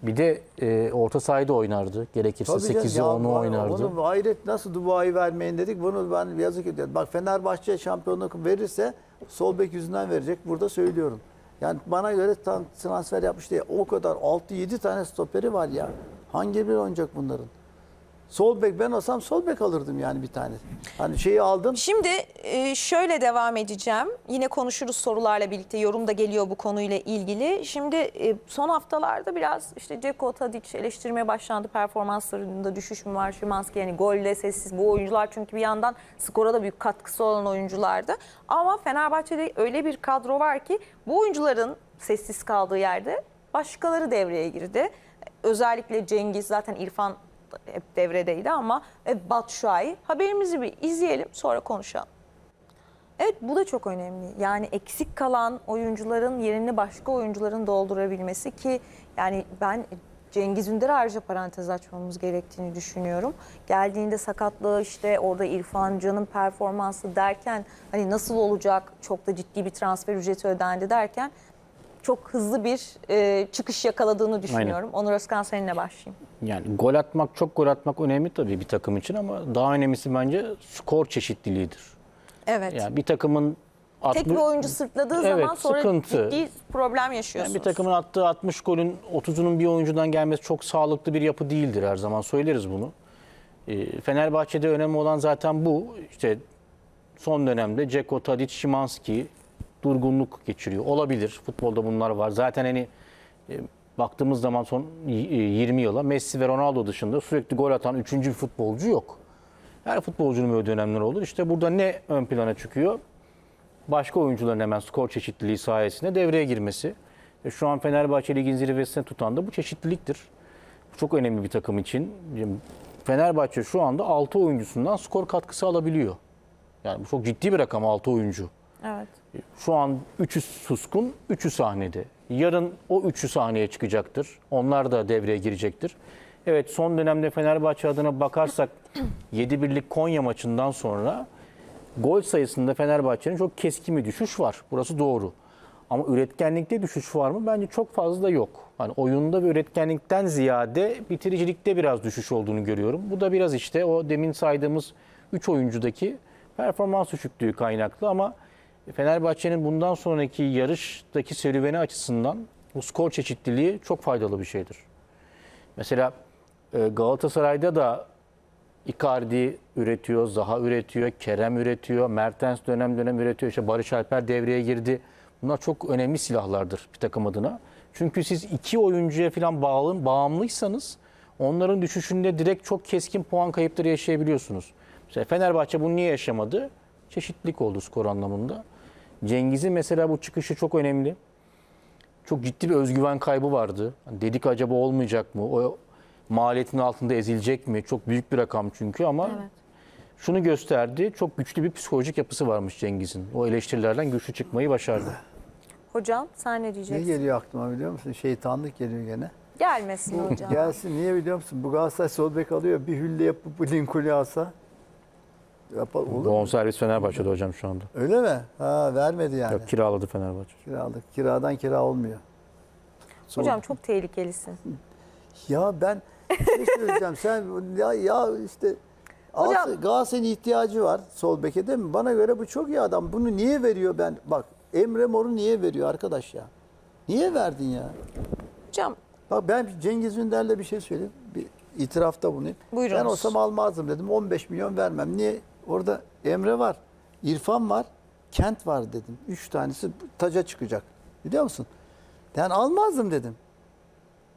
bir de e, orta sahada oynardı. Gerekirse Tabii canım, 8'i ya 10'u var- oynardı. Onu hayret nasıl Dubois'u vermeyin dedik. Bunu ben yazık ediyorum. Bak Fenerbahçe şampiyonluk verirse sol bek yüzünden verecek. Burada söylüyorum. Yani bana göre transfer yapmış diye o kadar 6-7 tane stoperi var ya. Hangi biri oynayacak bunların? Sol bek ben olsam sol bek alırdım yani bir tane. Hani şeyi aldım. Şimdi e, şöyle devam edeceğim. Yine konuşuruz sorularla birlikte. Yorum da geliyor bu konuyla ilgili. Şimdi e, son haftalarda biraz işte Ceko Tadic eleştirmeye başlandı. Performanslarında düşüş mü var? Şimanski yani golle sessiz bu oyuncular çünkü bir yandan skora da büyük katkısı olan oyunculardı. Ama Fenerbahçe'de öyle bir kadro var ki bu oyuncuların sessiz kaldığı yerde başkaları devreye girdi. Özellikle Cengiz zaten İrfan hep devredeydi ama e, Batshuayi. Haberimizi bir izleyelim sonra konuşalım. Evet bu da çok önemli. Yani eksik kalan oyuncuların yerini başka oyuncuların doldurabilmesi ki yani ben Cengiz Ünder'e ayrıca parantez açmamız gerektiğini düşünüyorum. Geldiğinde sakatlığı işte orada İrfan Can'ın performansı derken hani nasıl olacak çok da ciddi bir transfer ücreti ödendi derken çok hızlı bir e, çıkış yakaladığını düşünüyorum. Onur Özkan seninle başlayayım. Yani gol atmak, çok gol atmak önemli tabii bir takım için ama daha önemlisi bence skor çeşitliliğidir. Evet. Yani bir takımın Tek bir 60 oyuncu sırtladığı Evet, zaman sonra sıkıntı. ciddi problem Yani yaşıyorsunuz. bir takımın attığı 60 golün 30'unun bir oyuncudan gelmesi çok sağlıklı bir yapı değildir her zaman söyleriz bunu. Ee, Fenerbahçe'de önemli olan zaten bu. İşte son dönemde Ceko, Tadic, Şimanski durgunluk geçiriyor. Olabilir. Futbolda bunlar var. Zaten hani e, baktığımız zaman son y- e, 20 yıla Messi ve Ronaldo dışında sürekli gol atan 3. bir futbolcu yok. Her futbolcunun böyle dönemleri olur. İşte burada ne ön plana çıkıyor? başka oyuncuların hemen skor çeşitliliği sayesinde devreye girmesi. E, Şu an Fenerbahçe Lig'in zirvesine tutan da bu çeşitliliktir. Çok önemli bir takım için. Fenerbahçe şu anda 6 oyuncusundan skor katkısı alabiliyor. Yani bu çok ciddi bir rakam 6 oyuncu. Evet. Şu an 3'ü suskun, 3'ü sahnede. Yarın o 3'ü sahneye çıkacaktır. Onlar da devreye girecektir. Evet son dönemde Fenerbahçe adına bakarsak 7-1'lik Konya maçından sonra gol sayısında Fenerbahçe'nin çok keskin bir düşüş var. Burası doğru. Ama üretkenlikte düşüş var mı? Bence çok fazla yok. Hani oyunda ve üretkenlikten ziyade bitiricilikte biraz düşüş olduğunu görüyorum. Bu da biraz işte o demin saydığımız 3 oyuncudaki performans düşüklüğü kaynaklı ama Fenerbahçe'nin bundan sonraki yarıştaki serüveni açısından bu skor çeşitliliği çok faydalı bir şeydir. Mesela e, Galatasaray'da da Icardi üretiyor, Zaha üretiyor, Kerem üretiyor, Mertens dönem dönem üretiyor. İşte Barış Alper devreye girdi. Bunlar çok önemli silahlardır bir takım adına. Çünkü siz iki oyuncuya falan bağlı, bağımlıysanız onların düşüşünde direkt çok keskin puan kayıpları yaşayabiliyorsunuz. Mesela Fenerbahçe bunu niye yaşamadı? Çeşitlilik oldu skor anlamında. Cengiz'in mesela bu çıkışı çok önemli. Çok ciddi bir özgüven kaybı vardı. Hani dedik acaba olmayacak mı? O maliyetin altında ezilecek mi? Çok büyük bir rakam çünkü ama şunu gösterdi. Çok güçlü bir psikolojik yapısı varmış Cengiz'in. O eleştirilerden güçlü çıkmayı başardı. Hocam sen ne Ne diyeceksin? geliyor aklıma biliyor musun? Şeytanlık geliyor gene. Gelmesin hocam. Gelsin niye biliyor musun? Bu Galatasaray sol bek alıyor. Bir hülle yapıp bu Lincoln'u alsa. Yapar, olur? Bonservis Fenerbahçe'de hocam şu anda. Öyle mi? Ha vermedi yani. Yok, kiraladı Fenerbahçe. Kiralık. Kiradan kira olmuyor. Sol- Hocam çok tehlikelisin. Ya ben şey söyleyeceğim. Sen ya, ya işte Hocam- Galatasaray- Galatasaray'ın ihtiyacı var sol beke değil mi? Bana göre bu çok iyi adam. Bunu niye veriyor ben? Bak Emre Mor'u niye veriyor arkadaş ya? Niye verdin ya? Hocam Bak ben Cengiz Ünder'le bir şey söyleyeyim. Bir itirafta bulunayım. Buyurunuz. Ben olsam almazdım dedim. 15 milyon vermem. Niye? Orada Emre var. İrfan var. Kent var dedim. Üç tanesi taca çıkacak. Biliyor musun? Yani almazdım dedim.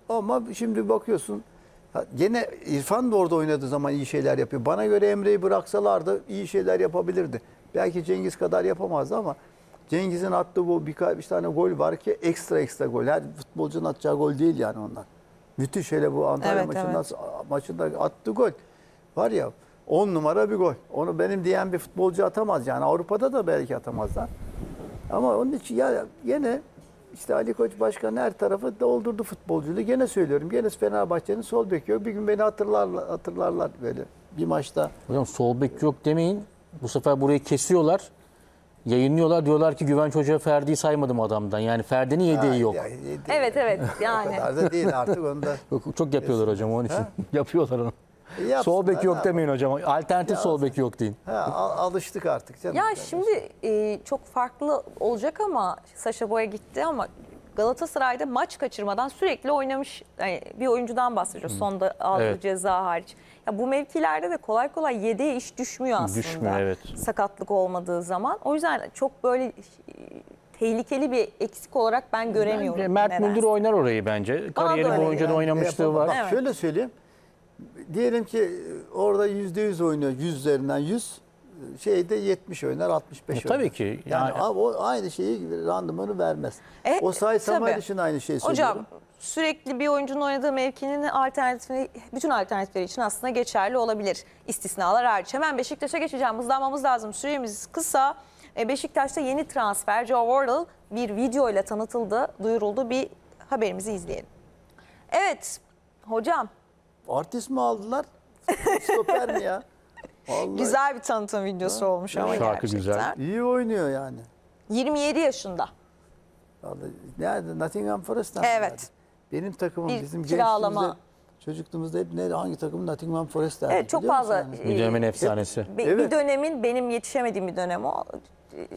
Ama şimdi bakıyorsun gene İrfan da orada oynadığı zaman iyi şeyler yapıyor. Bana göre Emre'yi bıraksalardı iyi şeyler yapabilirdi. Belki Cengiz kadar yapamazdı ama Cengiz'in attığı bu birkaç tane gol var ki ekstra ekstra gol. Her futbolcunun atacağı gol değil yani onlar. Müthiş hele bu Antalya Evet, maçında, evet. maçında attığı gol var ya 10 numara bir gol. Onu benim diyen bir futbolcu atamaz yani. Avrupa'da da belki atamazlar. Ama onun için ya yine işte Ali Koç Başkan her tarafı doldurdu futbolculuğu. Gene söylüyorum. Gene Fenerbahçe'nin sol beki yok. Bir gün beni hatırlarlar, hatırlarlar böyle bir maçta. Hocam sol bek yok demeyin. Bu sefer burayı kesiyorlar. Yayınlıyorlar. Diyorlar ki Güvenç Hoca Ferdi'yi saymadım adamdan. Yani Ferdi'nin yedeği yok. Ya, yedi- evet evet O yani. kadar da değil artık onda. Yok, Çok yapıyorlar hocam onun için. yapıyorlar onu. E, yapsınlar, sol bek yok demeyin hocam. Alternatif sol bek yok deyin. Ha, al- alıştık artık canım. Ya Yani şimdi e, çok farklı olacak ama Saşa Boya gitti ama Galatasaray'da maç kaçırmadan sürekli oynamış yani bir oyuncudan bahsediyoruz. Sonda aldığı Evet. ceza hariç. Ya bu mevkilerde de kolay kolay yedeğe iş düşmüyor aslında. Düşmüyor, evet. Sakatlık olmadığı zaman. O yüzden çok böyle e, tehlikeli bir eksik olarak ben göremiyorum. Bence Mert. Müldür oynar orayı bence. Kariyeri boyunca da geliyor. oynamışlığı var. Evet. şöyle söyleyeyim. Diyelim ki e, orada yüzde yüz oynuyor. Yüz üzerinden yüz. Şeyde 70 oynar, 65 E, tabii oynar. ki. Yani, Yani- abi o aynı şeyi randımanı vermez. E, o say tabii. için aynı şeyi söylüyorum. Hocam sürekli bir oyuncunun oynadığı mevkinin alternatifi, bütün alternatifleri için aslında geçerli olabilir. İstisnalar hariç. Hemen Beşiktaş'a geçeceğim. Hızlanmamız lazım. Süremiz kısa. E, Beşiktaş'ta yeni transfer Joe Wardle bir video ile tanıtıldı, duyuruldu. Bir haberimizi izleyelim. Evet hocam Artist mi aldılar? Stoper mi ya? Vallahi güzel bir tanıtım videosu olmuş ama Şarkı gerçekten. güzel. iyi oynuyor yani. 27 yaşında. Vallahi nerede? Nottingham Forest'tan. Evet. herhalde. Benim takımım Bir bizim kiralama. gençliğimizde çocukluğumuzda hep ne hangi takım Nottingham Forest derdik. Evet çok biliyor musun fazla. yani? Bir dönemin e, efsanesi. bir, Evet. bir dönemin benim yetişemediğim bir dönem o.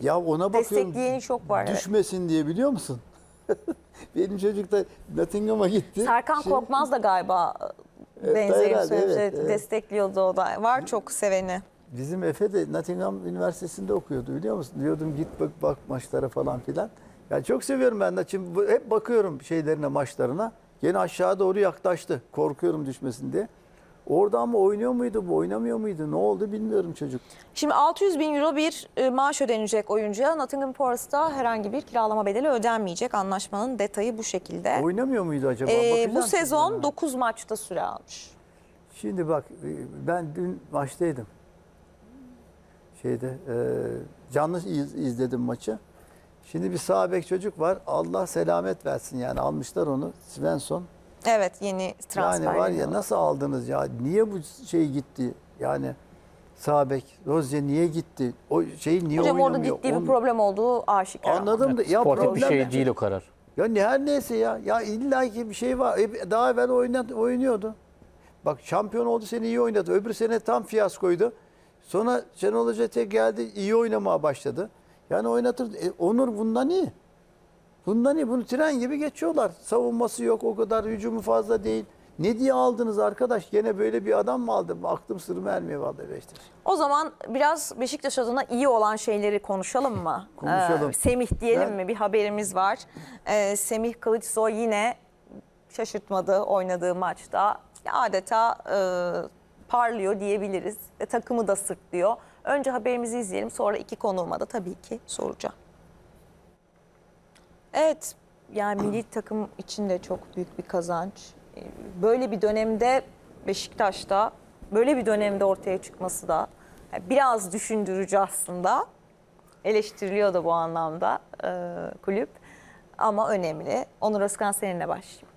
Ya ona bakıyorum. Destekleyeni çok var. evet. Düşmesin diye biliyor musun? Benim çocuk da Nottingham'a gitti. Serkan Şey- Korkmaz da galiba benzeri herhalde, bir şey evet, evet. destekliyordu o da. Var çok seveni. Bizim Efe de Nottingham Üniversitesi'nde okuyordu biliyor musun? Diyordum git bak, bak maçlara falan filan. Yani çok seviyorum ben de. Şimdi hep bakıyorum şeylerine maçlarına. Gene aşağı doğru yaklaştı. Korkuyorum düşmesin diye. Orada ama oynuyor muydu bu oynamıyor muydu? Ne oldu bilmiyorum çocuk. Şimdi 600 bin euro bir e, maaş ödenecek oyuncuya. Nottingham Forest'ta herhangi bir kiralama bedeli ödenmeyecek. Anlaşmanın detayı bu şekilde. Oynamıyor muydu acaba? Ee, bu sezon ona. 9 maçta süre almış. Şimdi bak ben dün maçtaydım. Şeyde e, canlı iz- izledim maçı. Şimdi bir sağ bek çocuk var. Allah selamet versin yani almışlar onu. Svensson. Evet yeni transfer. Yani var ya nasıl aldınız ya? Niye bu şey gitti? Yani sağ bek Rozya niye gitti? O şey niye Hocam orada oynamıyor? ciddi bir Onu- problem olduğu aşikar. Anladım da ya Sportif bir problem şey ne? değil o karar. Ya ne her neyse ya. Ya illa ki bir şey var. E, Daha evvel oynat, oynuyordu. Bak şampiyon oldu seni iyi oynadı. Öbür sene tam fiyaskoydu. Sonra Şenol Hoca tek geldi iyi oynamaya başladı. Yani oynatır. E, Onur bundan iyi. Bundan iyi. Bunu tren gibi geçiyorlar. Savunması yok o kadar. Hücumu fazla değil. Ne diye aldınız arkadaş? Gene böyle bir adam mı aldım? Aklım sırrım ermiyor vallahi Beşiktaş. O zaman biraz Beşiktaş adına iyi olan şeyleri konuşalım mı? Konuşalım. Ee, Semih diyelim Ben- mi? Bir haberimiz var. Ee, Semih Kılıçsoy yine şaşırtmadı oynadığı maçta. Adeta e, parlıyor diyebiliriz. Ve takımı da sırtlıyor. Önce haberimizi izleyelim sonra iki konuğuma da tabii ki soracağım. Evet yani milli takım için de çok büyük bir kazanç. Ee, Böyle bir dönemde Beşiktaş'ta böyle bir dönemde ortaya çıkması da biraz düşündürücü aslında. Eleştiriliyor da bu anlamda e, kulüp ama önemli. Onur Özkan seninle başlayayım.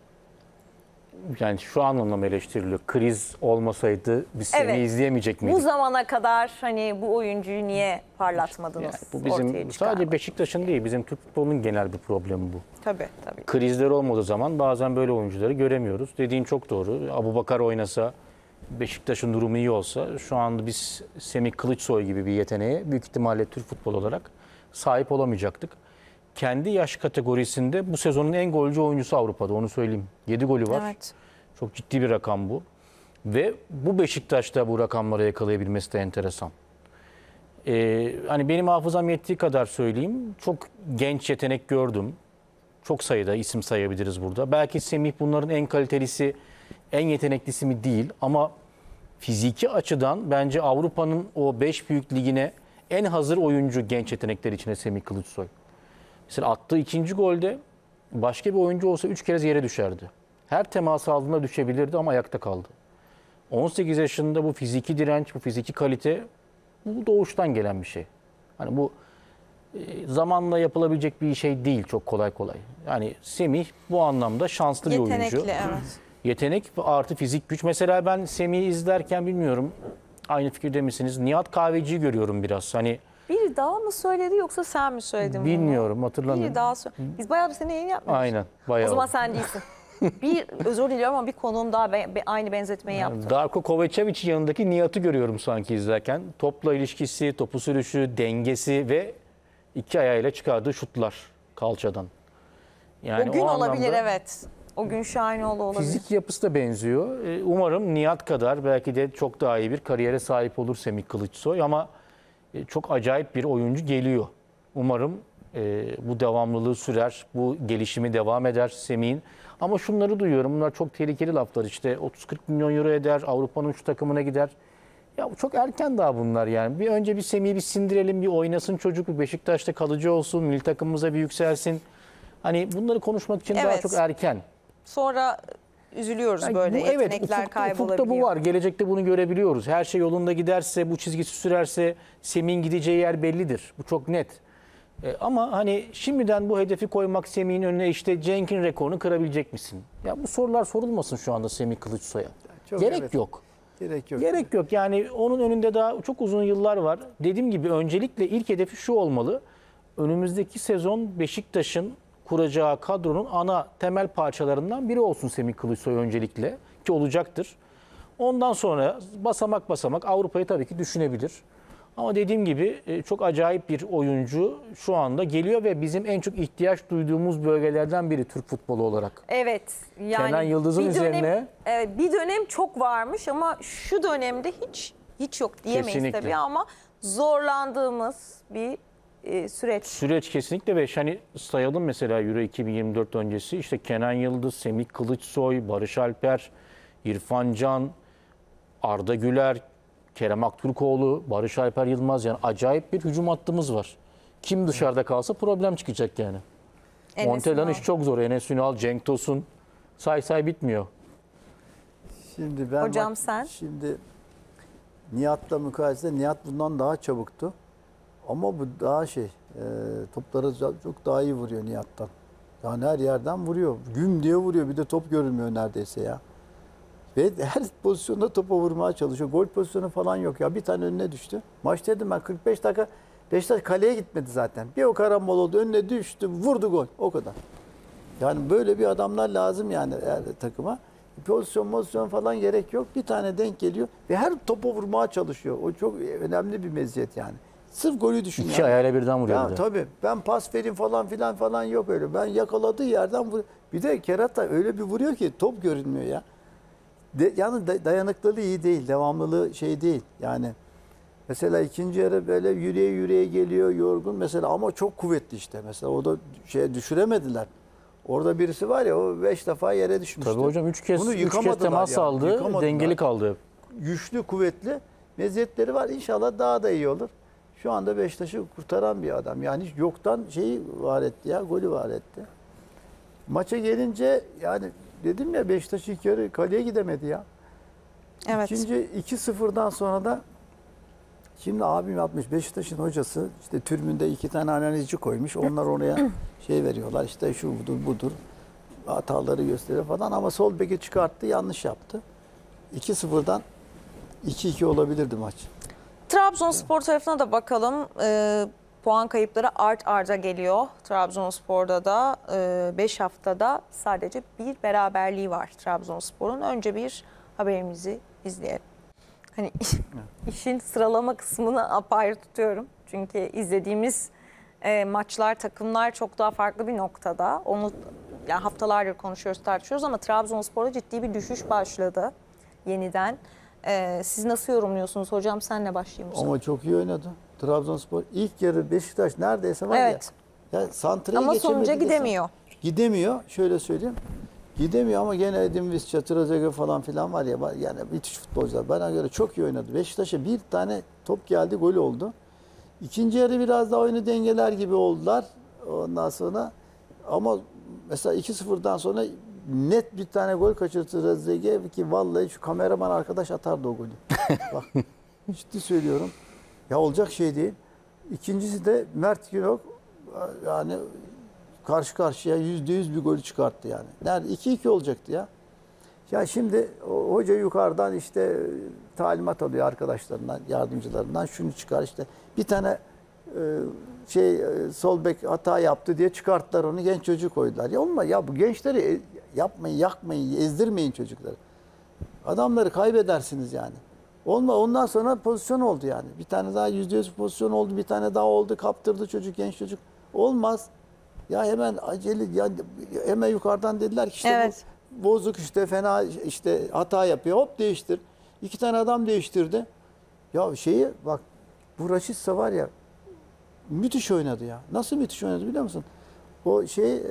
Yani şu anlamda eleştiriliyor. Kriz olmasaydı biz seni Evet. izleyemeyecek Bu miydik? zamana kadar hani bu oyuncuyu niye parlatmadınız? Yani bu ortaya bizim çıkarmadınız? sadece Beşiktaş'ın değil, bizim Türk futbolunun genel bir problemi bu. Tabii tabii. Krizler olmadığı zaman bazen böyle oyuncuları göremiyoruz. Dediğin çok doğru. Abu Bakar oynasa, Beşiktaş'ın durumu iyi olsa şu anda biz Semih Kılıçsoy gibi bir yeteneğe büyük ihtimalle Türk futbol olarak sahip olamayacaktık. Kendi yaş kategorisinde bu sezonun en golcü oyuncusu Avrupa'da onu söyleyeyim. 7 golü var. Evet. Çok ciddi bir rakam bu. Ve bu Beşiktaş'ta bu rakamları yakalayabilmesi de enteresan. Ee, hani benim hafızam yettiği kadar söyleyeyim. Çok genç yetenek gördüm. Çok sayıda isim sayabiliriz burada. Belki Semih bunların en kalitelisi, en yeteneklisi mi değil ama fiziki açıdan bence Avrupa'nın o 5 büyük ligine en hazır oyuncu genç yetenekler içine Semih Kılıçsoy. Mesela attığı ikinci golde başka bir oyuncu olsa 3 kere yere düşerdi. Her temas aldığında düşebilirdi ama ayakta kaldı. 18 yaşında bu fiziki direnç, bu fiziki kalite bu doğuştan gelen bir şey. Hani bu e, zamanla yapılabilecek bir şey değil çok kolay kolay. Yani Semih bu anlamda şanslı bir oyuncu. Yetenekli evet. Yetenek artı fizik güç. Mesela ben Semih'i izlerken bilmiyorum aynı fikirde misiniz? Nihat Kahveci'yi görüyorum biraz. Hani Biri daha mı söyledi yoksa sen mi söyledin bunu? bilmiyorum hatırlamıyorum. Biri daha söyledi. Biz bayağı bir sene yayın yapmıyoruz. Aynen O bayağı. zaman sen değilsin. bir özür diliyorum ama bir konuğum daha be- be- aynı benzetmeyi yaptı. Darko Kovacevic'in yanındaki Nihat'ı görüyorum sanki izlerken. Topla ilişkisi, topu sürüşü, dengesi ve iki ayağıyla çıkardığı şutlar kalçadan. Yani o gün anlamda olabilir evet. O gün Şahinoğlu olabilir. Fizik yapısı da benziyor. Ee, Umarım Nihat kadar belki de çok daha iyi bir kariyere sahip olur Semih Kılıçsoy ama e, çok acayip bir oyuncu geliyor. Umarım e, bu devamlılığı sürer, bu gelişimi devam eder Semih'in. Ama şunları duyuyorum, bunlar çok tehlikeli laflar işte 30-40 milyon euro eder, Avrupa'nın şu takımına gider. Ya çok erken daha bunlar yani. Bir önce bir Semih'i bir sindirelim, bir oynasın çocuk, bir Beşiktaş'ta kalıcı olsun, milli takımımıza bir yükselsin. Hani bunları konuşmak için daha Evet. çok erken. Sonra üzülüyoruz Yani böyle bu, evet, yetenekler ufukta, kaybolabiliyor. ufukta bu var. Gelecekte bunu görebiliyoruz. Her şey yolunda giderse, bu çizgisi sürerse Semih'in gideceği yer bellidir. Bu çok net. E, ama hani şimdiden bu hedefi koymak Semih'in önüne işte Cenk'in rekorunu kırabilecek misin? Ya bu sorular sorulmasın şu anda Semih Kılıçsoy'a. Çok Gerek evet. yok. Gerek yok. Gerek yok. Yani onun önünde daha çok uzun yıllar var. Dediğim gibi öncelikle ilk hedefi şu olmalı. Önümüzdeki sezon Beşiktaş'ın kuracağı kadronun ana temel parçalarından biri olsun Semih Kılıçsoy öncelikle ki olacaktır. Ondan sonra basamak basamak Avrupa'yı tabii ki düşünebilir. Ama dediğim gibi e, çok acayip bir oyuncu şu anda geliyor ve bizim en çok ihtiyaç duyduğumuz bölgelerden biri Türk futbolu olarak. Evet. Yani Kenan Yıldız'ın bir dönem, üzerine- evet, bir dönem çok varmış ama şu dönemde hiç hiç yok diyemeyiz Kesinlikle. tabii ama zorlandığımız bir e, süreç. Süreç kesinlikle ve hani sayalım mesela Euro 2024 öncesi işte Kenan Yıldız, Semih Kılıçsoy, Barış Alper, İrfan Can, Arda Güler, Kerem Aktürkoğlu, Barış Alper Yılmaz yani acayip bir hücum hattımız var. Kim dışarıda kalsa problem çıkacak yani. Montella'nın işi çok zor. Enes Ünal, Cenk Tosun say say bitmiyor. Şimdi ben Hocam bak- sen? Şimdi Nihat'la mukayesede Nihat bundan daha çabuktu. Ama bu daha şey, e, topları çok daha iyi vuruyor Nihat'tan. Yani her yerden vuruyor. Güm diye vuruyor. Bir de top görünmüyor neredeyse ya. Ve her pozisyonda topa vurmaya çalışıyor. Gol pozisyonu falan yok ya. Bir tane önüne düştü. Maç dedim ben 45 dakika Beşiktaş kaleye gitmedi zaten. Bir o karambol oldu. Önüne düştü. Vurdu gol. O kadar. Yani böyle bir adamlar lazım yani takıma. Pozisyon pozisyon falan gerek yok. Bir tane denk geliyor ve her topa vurmaya çalışıyor. O çok önemli bir meziyet yani. Sırf golü düşünüyor. İki ayağıyla birden vuruyor Ya bir tabii ben pas vereyim falan filan falan yok öyle. Ben yakaladığı yerden vur. Bir de Kerata öyle bir vuruyor ki top görünmüyor ya. De, yani da- dayanıklılığı iyi değil. Devamlılığı şey değil. Yani mesela ikinci yarı böyle yürüye yürüye geliyor yorgun mesela ama çok kuvvetli işte. Mesela o da şey düşüremediler. Orada birisi var ya o beş defa yere düşmüştü. Tabii hocam 3 kez Bunu üç kez temas yani, aldı, dengeli kaldı. Güçlü, kuvvetli meziyetleri var. İnşallah daha da iyi olur. Şu anda Beşiktaş'ı kurtaran bir adam. Yani yoktan şeyi var etti ya, golü var etti. Maça gelince yani dedim ya Beşiktaş ilk yarı kaleye gidemedi ya. Evet. İkinci 2-0'dan sonra da şimdi abim yapmış Beşiktaş'ın hocası işte türbünde iki tane analizci koymuş. Onlar oraya şey veriyorlar işte şu budur budur. hataları gösteriyor falan ama sol beki çıkarttı yanlış yaptı. 2-0'dan 2-2 olabilirdi maç. Trabzonspor tarafına da bakalım. Ee, puan kayıpları art arda geliyor. Trabzonspor'da da 5 haftada sadece bir beraberliği var Trabzonspor'un. Önce bir haberimizi izleyelim. Hani işin sıralama kısmını apayrı tutuyorum. Çünkü izlediğimiz e, maçlar, takımlar çok daha farklı bir noktada. Onu yani haftalardır konuşuyoruz, tartışıyoruz ama Trabzonspor'da ciddi bir düşüş başladı yeniden. Ee, siz nasıl yorumluyorsunuz hocam? Senle başlayayım. Ama çok iyi oynadı. Trabzonspor ilk yarı Beşiktaş neredeyse var Evet. ya. Ya santrayı Ama sonuca desem- gidemiyor. Gidemiyor. Şöyle söyleyeyim. Gidemiyor ama gene Edin Visca, Trezeguet falan filan var ya. Yani müthiş futbolcular. Bana göre çok iyi oynadı. Beşiktaş'a bir tane top geldi, gol oldu. İkinci yarı biraz daha oyunu dengeler gibi oldular. Ondan sonra ama mesela 2-0'dan sonra net bir tane gol kaçırdı Trezeguet ki vallahi şu kameraman arkadaş atardı o golü. Bak ciddi söylüyorum. Ya olacak şey değil. İkincisi de Mert Günok yani karşı karşıya yüzde yüz bir golü çıkarttı yani. Nerede? 2-2 olacaktı ya. Ya şimdi hoca yukarıdan işte talimat alıyor arkadaşlarından, yardımcılarından. Şunu çıkar işte. Bir tane e, şey e, sol bek hata yaptı diye çıkarttılar onu genç çocuk koydular. Ya olma ya bu gençleri yapmayın, yakmayın, ezdirmeyin çocukları. Adamları kaybedersiniz yani. Olma ondan sonra pozisyon oldu yani. Bir tane daha yüzde yüz pozisyon oldu, bir tane daha oldu, kaptırdı çocuk, genç çocuk. Olmaz. Ya hemen acele ya hemen yukarıdan dediler ki işte Evet. bu bozuk işte fena işte hata yapıyor. Hop değiştir. İki tane adam değiştirdi. Ya şeyi bak bu Raşitsa var ya müthiş oynadı ya. Nasıl müthiş oynadı biliyor musun? O şey e,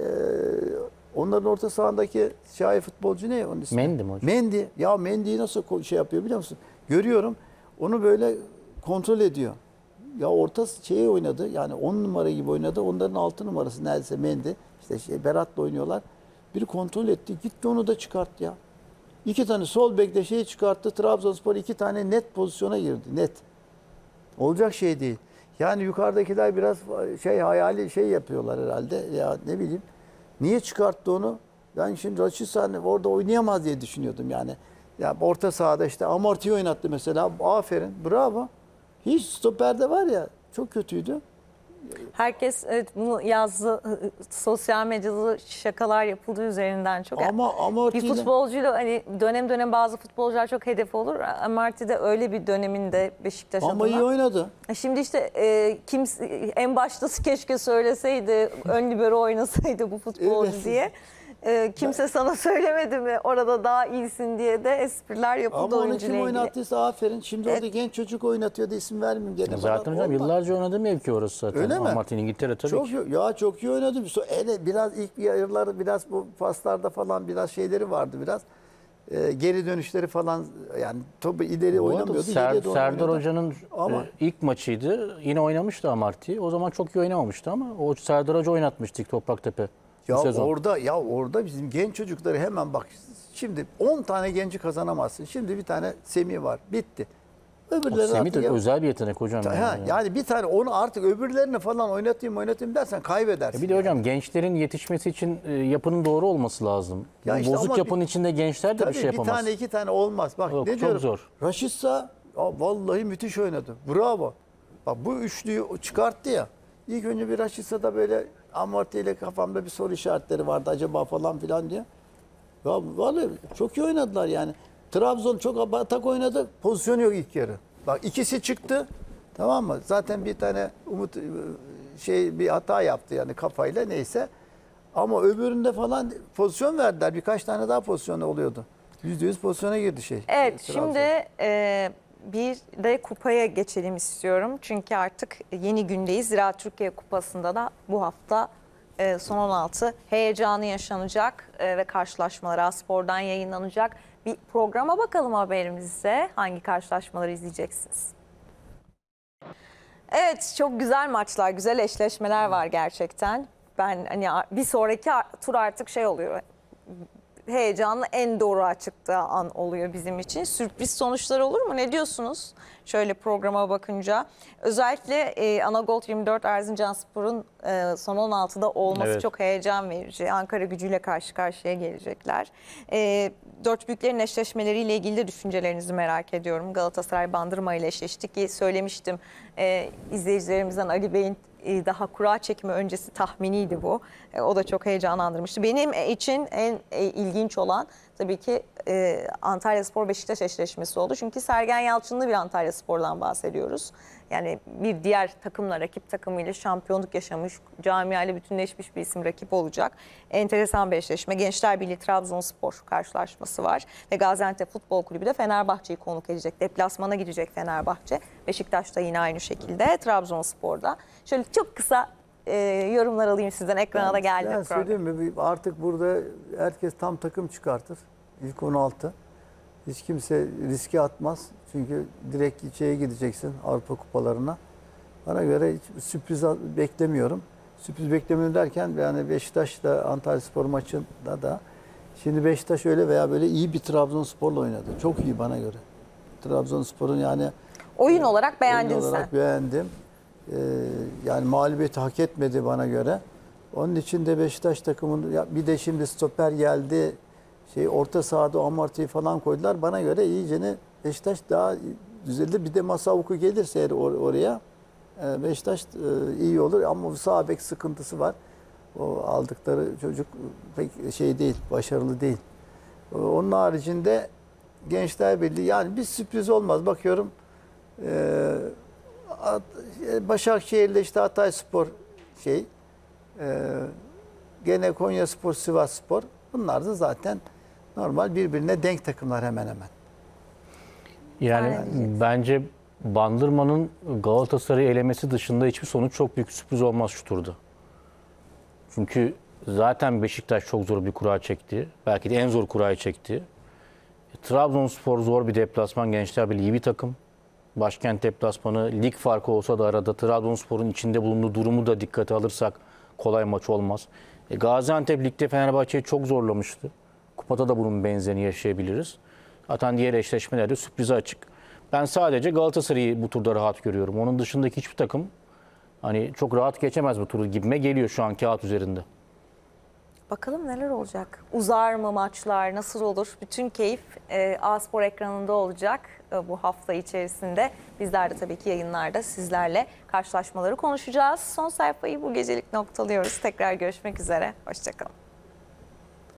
onların orta sahandaki şahi futbolcu ne onun ismi? Mendy mi hocam? Mendy. Ya Mendy'yi nasıl şey yapıyor biliyor musun? Görüyorum. Onu böyle kontrol ediyor. Ya orta şeyi oynadı. Yani 10 numara gibi oynadı. Onların 6 numarası neredeyse Mendy. İşte şey Berat'la oynuyorlar. Biri kontrol etti. Gitti onu da çıkarttı ya. İki tane sol bekle şeyi çıkarttı. Trabzonspor iki tane net pozisyona girdi. Net. Olacak şey değil. Yani yukarıdakiler biraz şey hayali şey yapıyorlar herhalde. Ya ne bileyim. Niye çıkarttı onu? Ben şimdi Raşitsan orada oynayamaz diye düşünüyordum yani. Ya orta sahada işte amorti oynattı mesela. Aferin. Bravo. Hiç stoperde var ya çok kötüydü. Herkes evet, bunu yazdı. Sosyal medyada şakalar yapıldığı üzerinden çok. Ama bir amortiyle futbolcuyla hani dönem dönem bazı futbolcular çok hedef olur. Amarty de öyle bir döneminde Beşiktaş ama iyi adına. oynadı. Şimdi işte e, kimse en başta keşke söyleseydi ön libero oynasaydı bu futbolcu Evet. diye. E, kimse sana söylemedi mi orada daha iyisin diye de espriler yapıldı Ama onu oyuncuyla kim ilgili. oynattıysa aferin. Şimdi orada genç çocuk oynatıyordu isim vermeyeyim gene. Zaten hocam Olmaz. yıllarca oynadığı mevki orası zaten. Öyle mi? Martin İngiltere tabii Çok ki. iyi- ya çok iyi oynadı. So- Hele biraz ilk yarılar biraz bu paslarda falan biraz şeyleri vardı biraz. Ee, geri dönüşleri falan yani topu ileri Bu arada oynamıyordu. Ser- geriye doğru Serdar oynadı. Hoca'nın Ama- e, ilk maçıydı. Yine oynamıştı Amarty. O zaman çok iyi oynamamıştı ama o Serdar Hoca oynatmıştık Topraktepe bu Ya sezon. orada ya orada bizim genç çocukları hemen bak şimdi 10 tane genci kazanamazsın. Şimdi bir tane Semih var. Bitti. Öbürleri Semih de ya- özel bir yetenek hocam. Ha, yani. yani bir tane onu artık öbürlerini falan oynatayım oynatayım dersen kaybedersin. Bir de hocam gençlerin yetişmesi için e, yapının doğru olması lazım. Ya işte bozuk yapının bir- içinde gençler de bir şey bir yapamaz. tane iki tane olmaz. Bak Yok, ne çok diyorum. zor. Raşitsa ya vallahi müthiş oynadı. Bravo. Bak bu üçlüyü çıkarttı ya. İlk önce bir Raşitsa'da böyle amortiyle kafamda bir soru işaretleri vardı acaba falan filan diye. Ya vallahi çok iyi oynadılar yani. Trabzon çok atak oynadı. Pozisyon yok ilk yarı. Bak ikisi çıktı. Tamam mı? Zaten bir tane Umut e, şey bir hata yaptı yani kafayla neyse. Ama öbüründe falan pozisyon verdiler. Birkaç tane daha pozisyon oluyordu. Yüzde yüz pozisyona girdi şey. Evet Trabzon. şimdi e, bir de kupaya geçelim istiyorum. Çünkü artık yeni gündeyiz. Zira Türkiye Kupası'nda da bu hafta e, son 16 heyecanı yaşanacak e, ve karşılaşmalar Aspor'dan yayınlanacak. Bir programa bakalım haberimizde. Hangi karşılaşmaları izleyeceksiniz? Evet çok güzel maçlar, güzel eşleşmeler var gerçekten. Ben hani bir sonraki tur artık şey oluyor heyecanlı en doğru çıktığı an oluyor bizim için. Sürpriz sonuçlar olur mu? Ne diyorsunuz? Şöyle programa bakınca. Özellikle e, Anagold 24 Erzincanspor'un e, son 16'da olması Evet. çok heyecan verici. Ankara gücüyle karşı karşıya gelecekler. E, dört büyüklerin eşleşmeleriyle ilgili de düşüncelerinizi merak ediyorum. Galatasaray Bandırma ile eşleşti ki söylemiştim e, izleyicilerimizden Ali Bey'in daha kura çekimi öncesi tahminiydi bu. E, O da çok heyecanlandırmıştı. Benim için en e, ilginç olan tabii ki e, Antalya Spor Beşiktaş eşleşmesi oldu. Çünkü Sergen Yalçınlı bir Antalya Spor'dan bahsediyoruz. Yani bir diğer takımla rakip takımıyla şampiyonluk yaşamış, camiayla bütünleşmiş bir isim rakip olacak. Enteresan bir eşleşme. Gençler Birliği Trabzonspor karşılaşması var. Ve Gaziantep Futbol Kulübü de Fenerbahçe'yi konuk edecek. Deplasmana gidecek Fenerbahçe. Beşiktaş da yine aynı şekilde. Trabzonspor'da. Şöyle çok kısa e, yorumlar alayım sizden. Ekrana da geldi. Ben söyleyeyim mi? Artık burada herkes tam takım çıkartır. İlk 16. Hiç kimse riske atmaz. Çünkü direkt içeye gideceksin Avrupa kupalarına. Bana göre hiç sürpriz beklemiyorum. Sürpriz beklemiyorum derken yani Beşiktaş'la Antalya Spor maçında da şimdi Beşiktaş öyle veya böyle iyi bir Trabzonspor'la oynadı. Çok iyi bana göre. Trabzonspor'un yani Oyun olarak beğendin Oyun sen. olarak beğendim. Ee, yani mağlubiyeti hak etmedi bana göre. Onun için de Beşiktaş takımının ya bir de şimdi stoper geldi. Şey orta sahada Amarty'yi falan koydular. Bana göre iyicene Beşiktaş daha düzeldi. Bir de Masavuku gelirse eğer or- oraya e, Beşiktaş e, iyi olur ama sağ bek sıkıntısı var. O aldıkları çocuk pek şey değil, başarılı değil. Ee, Onun haricinde Gençler Birliği yani bir sürpriz olmaz. Bakıyorum ee, At- Başakşehir'le işte Hatay Spor şey e, gene Konya Spor, Sivas Spor bunlar da zaten normal birbirine denk takımlar hemen hemen. Yani Aynen. bence Bandırma'nın Galatasaray'ı elemesi dışında hiçbir sonuç çok büyük sürpriz olmaz şu turda. Çünkü zaten Beşiktaş çok zor bir kura çekti. Belki de en zor kurayı çekti. E, Trabzonspor zor bir deplasman. Gençler Birliği iyi bir takım. Başkent deplasmanı lig farkı olsa da arada Trabzonspor'un içinde bulunduğu durumu da dikkate alırsak kolay maç olmaz. E, Gaziantep ligde Fenerbahçe'yi çok zorlamıştı. Kupada da bunun benzerini yaşayabiliriz. Zaten diğer eşleşmelerde sürprize açık. Ben sadece Galatasaray'ı bu turda rahat görüyorum. Onun dışındaki hiçbir takım hani çok rahat geçemez bu turu gibime geliyor şu an kağıt üzerinde. Bakalım neler olacak? Uzar mı maçlar? Nasıl olur? Bütün keyif e, A-Spor ekranında olacak e, bu hafta içerisinde. Bizler de tabii ki yayınlarda sizlerle karşılaşmaları konuşacağız. Son sayfayı bu gecelik noktalıyoruz. Tekrar görüşmek üzere. Hoşçakalın.